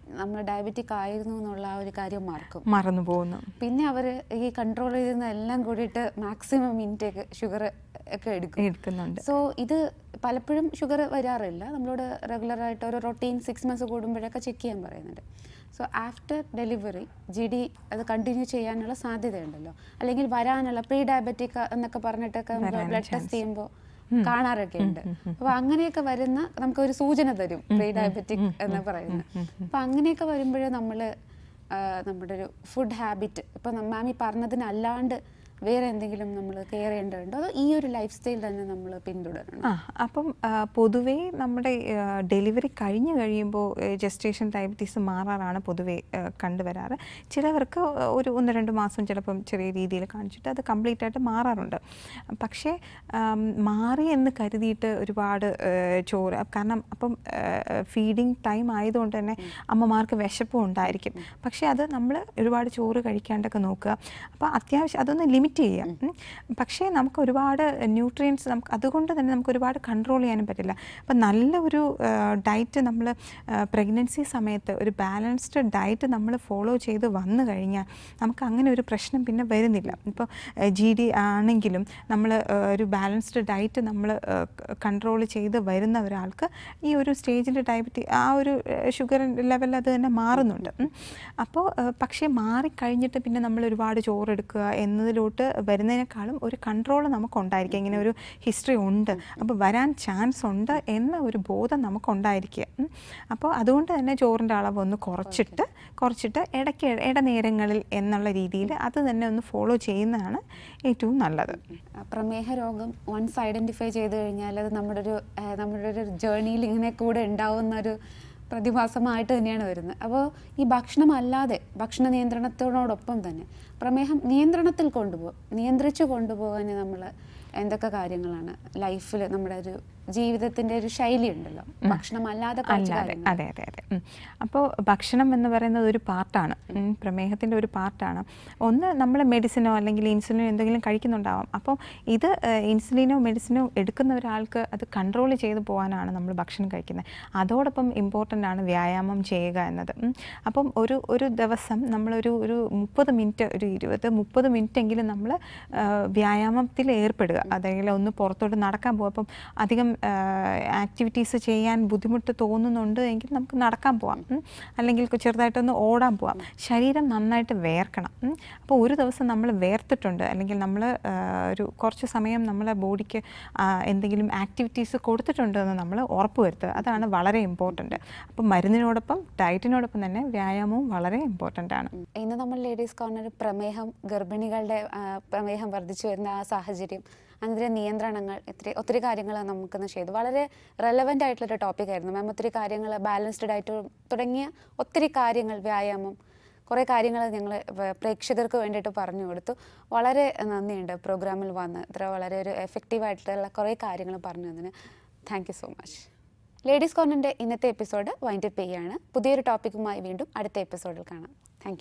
നമ്മൾ ഡയബറ്റിക് ആയിരുന്നു എന്നുള്ള ആ ഒരു കാര്യം മറക്കും. മറന്നു പോകുന്നു. പിന്നെ അവർ ഈ കൺട്രോൾ ചെയ്തിരുന്ന എല്ലാം കൂടിയിട്ട് മാക്സിമം ഇൻടേക്ക് ഷുഗർ ഒക്കെ എടുക്കും. എടുക്കുന്നുണ്ട്. സോ ഇത് പലപ്പോഴും ഷുഗർ വരാറില്ല. നമ്മളോട് റെഗുലറായിട്ട് ഒരു റൊട്ടീൻ സിക്സ് മന്ത്സ് കൂടുമ്പോഴൊക്കെ ചെക്ക് ചെയ്യാൻ പറയുന്നുണ്ട്. So after delivery G D അത് കണ്ടിന്യൂ ചെയ്യാനുള്ള സാധ്യതയുണ്ടല്ലോ. അല്ലെങ്കിൽ വരാനുള്ള പ്രീ ഡയബറ്റിക് എന്നൊക്കെ പറഞ്ഞിട്ടൊക്കെ ബ്ലഡ് ടെസ്റ്റ് ചെയ്യുമ്പോൾ കാണാറൊക്കെ ഉണ്ട്. അപ്പൊ അങ്ങനെയൊക്കെ വരുന്ന നമുക്ക് ഒരു സൂചന തരും പ്രീ ഡയബറ്റിക് എന്ന് പറയുന്നത്. അപ്പൊ അങ്ങനെയൊക്കെ വരുമ്പോഴേ നമ്മൾ നമ്മുടെ ഒരു ഫുഡ് ഹാബിറ്റ് ഇപ്പൊ മാമി പറഞ്ഞതിനല്ലാണ്ട് വേറെ എന്തെങ്കിലും നമ്മൾ കെയർ ചെയ്യേണ്ടതുണ്ടോ? അതോ ഈ ഒരു ലൈഫ് സ്റ്റൈൽ തന്നെ നമ്മൾ പിന്തുടരണം? ആ അപ്പം പൊതുവേ നമ്മുടെ ഡെലിവറി കഴിഞ്ഞ് കഴിയുമ്പോൾ ജസ്റ്റേഷൻ ഡയബറ്റീസ് മാറാറാണ് പൊതുവേ കണ്ടുവരാറ്. ചിലവർക്ക് ഒരു ഒന്ന് രണ്ട് മാസം ചിലപ്പം ചെറിയ രീതിയിൽ കാണിച്ചിട്ട് അത് കംപ്ലീറ്റ് ആയിട്ട് മാറാറുണ്ട്. പക്ഷേ മാറി എന്ന് കരുതിയിട്ട് ഒരുപാട് ചോറ് കാരണം അപ്പം ഫീഡിങ് ടൈം ആയതുകൊണ്ട് തന്നെ അമ്മമാർക്ക് വിശപ്പും ഉണ്ടായിരിക്കും. പക്ഷേ അത് നമ്മൾ ഒരുപാട് ചോറ് കഴിക്കാണ്ടൊക്കെ നോക്കുക. അപ്പോൾ അത്യാവശ്യം അതൊന്ന് ലിമിറ്റ് ചെയ്യുക ചെയ്യാം. പക്ഷേ നമുക്ക് ഒരുപാട് ന്യൂട്രിയൻസ് നമുക്ക് അതുകൊണ്ട് തന്നെ നമുക്ക് ഒരുപാട് കൺട്രോൾ ചെയ്യാനും പറ്റില്ല. അപ്പം നല്ല ഒരു ഡയറ്റ് നമ്മൾ പ്രഗ്നൻസി സമയത്ത് ഒരു ബാലൻസ്ഡ് ഡയറ്റ് നമ്മൾ ഫോളോ ചെയ്ത് വന്നു കഴിഞ്ഞാൽ നമുക്ക് അങ്ങനെ ഒരു പ്രശ്നം പിന്നെ വരുന്നില്ല. ഇപ്പോൾ ജി ഡി ആണെങ്കിലും നമ്മൾ ഒരു ബാലൻസ്ഡ് ഡയറ്റ് നമ്മൾ കൺട്രോൾ ചെയ്ത് വരുന്ന ഒരാൾക്ക് ഈ ഒരു സ്റ്റേജിൽ ഡയബറ്റി ആ ഒരു ഷുഗർ ലെവൽ അത് തന്നെ മാറുന്നുണ്ട്. അപ്പോൾ പക്ഷേ മാറിക്കഴിഞ്ഞിട്ട് പിന്നെ നമ്മൾ ഒരുപാട് ചോറെടുക്കുക എന്നതിലോട്ട് വരുന്നതിനേക്കാളും ഒരു കൺട്രോൾ നമുക്കുണ്ടായിരിക്കുക ഇങ്ങനെ ഒരു ഹിസ്റ്ററി ഉണ്ട്. അപ്പോൾ വരാൻ ചാൻസ് ഉണ്ട് എന്ന ഒരു ബോധം നമുക്കുണ്ടായിരിക്കുക. അപ്പോൾ അതുകൊണ്ട് തന്നെ ചോറിന്റെ അളവ് ഒന്ന് കുറച്ചിട്ട് കുറച്ചിട്ട് ഇടയ്ക്ക് ഇടനേരങ്ങളിൽ എന്നുള്ള രീതിയിൽ അത് തന്നെ ഒന്ന് ഫോളോ ചെയ്യുന്നതാണ് ഏറ്റവും നല്ലത്. പ്രമേഹ രോഗം വൺസ് ഐഡന്റിഫൈ ചെയ്ത് കഴിഞ്ഞാൽ അത് നമ്മുടെ ഒരു നമ്മുടെ ഒരു ജേർണിയിൽ ഇങ്ങനെ കൂടെ ഉണ്ടാവുന്ന ഒരു പ്രതിഭാസമായിട്ട് തന്നെയാണ് വരുന്നത്. അപ്പോൾ ഈ ഭക്ഷണം അല്ലാതെ ഭക്ഷണ നിയന്ത്രണത്തോടൊപ്പം തന്നെ പ്രമേഹം നിയന്ത്രണത്തിൽ കൊണ്ടുപോകും. നിയന്ത്രിച്ച് കൊണ്ടുപോകാൻ നമ്മൾ എന്തൊക്കെ കാര്യങ്ങളാണ്? ലൈഫിൽ നമ്മുടെ ഒരു ജീവിതത്തിന്റെ ഒരു ശൈലി ഉണ്ടല്ലോ ഭക്ഷണം അല്ലാതെ. അതെ അതെ അതെ. അപ്പോൾ ഭക്ഷണം എന്ന് പറയുന്നത് ഒരു പാർട്ടാണ്. പ്രമേഹത്തിന്റെ ഒരു പാർട്ടാണ്. ഒന്ന് നമ്മൾ മെഡിസിനോ അല്ലെങ്കിൽ ഇൻസുലിനോ എന്തെങ്കിലും കഴിക്കുന്നുണ്ടാവാം. അപ്പോൾ ഇത് ഇൻസുലിനോ മെഡിസിനോ എടുക്കുന്ന ഒരാൾക്ക് അത് കൺട്രോൾ ചെയ്ത് പോകാനാണ് നമ്മൾ ഭക്ഷണം കഴിക്കുന്നത്. അതോടൊപ്പം ഇമ്പോർട്ടന്റ് ആണ് വ്യായാമം ചെയ്യുക എന്നത്. അപ്പം ഒരു ഒരു ദിവസം നമ്മളൊരു ഒരു മുപ്പത് മിനിറ്റ് ഒരു ഇരുപത് മുപ്പത് മിനിറ്റ് എങ്കിലും നമ്മൾ വ്യായാമത്തിൽ ഏർപ്പെടുക. അതായത് ഒന്ന് പുറത്തോട്ട് നടക്കാൻ പോകും അപ്പം അധികം ആക്ടിവിറ്റീസ് ചെയ്യാൻ ബുദ്ധിമുട്ട് തോന്നുന്നുണ്ട് എങ്കിൽ നമുക്ക് നടക്കാൻ പോവാം. അല്ലെങ്കിൽ ചെറുതായിട്ടൊന്ന് ഓടാൻ പോവാം. ശരീരം നന്നായിട്ട് വേർക്കണം. അപ്പോൾ ഒരു ദിവസം നമ്മൾ വേർത്തിട്ടുണ്ട്. അല്ലെങ്കിൽ നമ്മൾ ഒരു കുറച്ച് സമയം നമ്മളെ ബോഡിക്ക് എന്തെങ്കിലും ആക്ടിവിറ്റീസ് കൊടുത്തിട്ടുണ്ട് എന്ന് നമ്മൾ ഉറപ്പ് വരുത്തുക. അതാണ് വളരെ ഇമ്പോർട്ടന്റ് അപ്പോൾ മരുന്നിനോടൊപ്പം ഡയറ്റിനോടൊപ്പം തന്നെ വ്യായാമവും വളരെ ഇമ്പോർട്ടന്റ് ആണ്. ഇന്ന് നമ്മൾ ലേഡീസ് കോർണർ പ്രമേഹം ഗർഭിണികളുടെ പ്രമേഹം വർദ്ധിച്ചു വരുന്ന ആ സാഹചര്യം അതിന്റെ നിയന്ത്രണങ്ങൾ ഇത്തിരി ഒത്തിരി കാര്യങ്ങൾ നമുക്കിന്ന് ചെയ്തു. വളരെ റെലവന്റ് ആയിട്ടുള്ളൊരു ടോപ്പിക് ആയിരുന്നു. മാം ഒത്തിരി കാര്യങ്ങൾ ബാലൻസ്ഡ് ആയിട്ട് തുടങ്ങിയ ഒത്തിരി കാര്യങ്ങൾ വ്യായാമം കുറേ കാര്യങ്ങൾ ഞങ്ങൾ പ്രേക്ഷകർക്ക് വേണ്ടിയിട്ട് പറഞ്ഞു കൊടുത്തു. വളരെ നന്ദിയുണ്ട് പ്രോഗ്രാമിൽ വന്ന്. ഇത്ര വളരെ ഒരു എഫക്റ്റീവ് ആയിട്ടുള്ള കുറേ കാര്യങ്ങൾ പറഞ്ഞു തന്നതിന്. Thank you so much ladies കോർണറിന്റെ ഇന്നത്തെ എപ്പിസോഡ് വൈൻഡപ്പ് ചെയ്യുകയാണ്. പുതിയൊരു ടോപ്പിക്കുമായി വീണ്ടും അടുത്ത എപ്പിസോഡിൽ കാണാം. താങ്ക്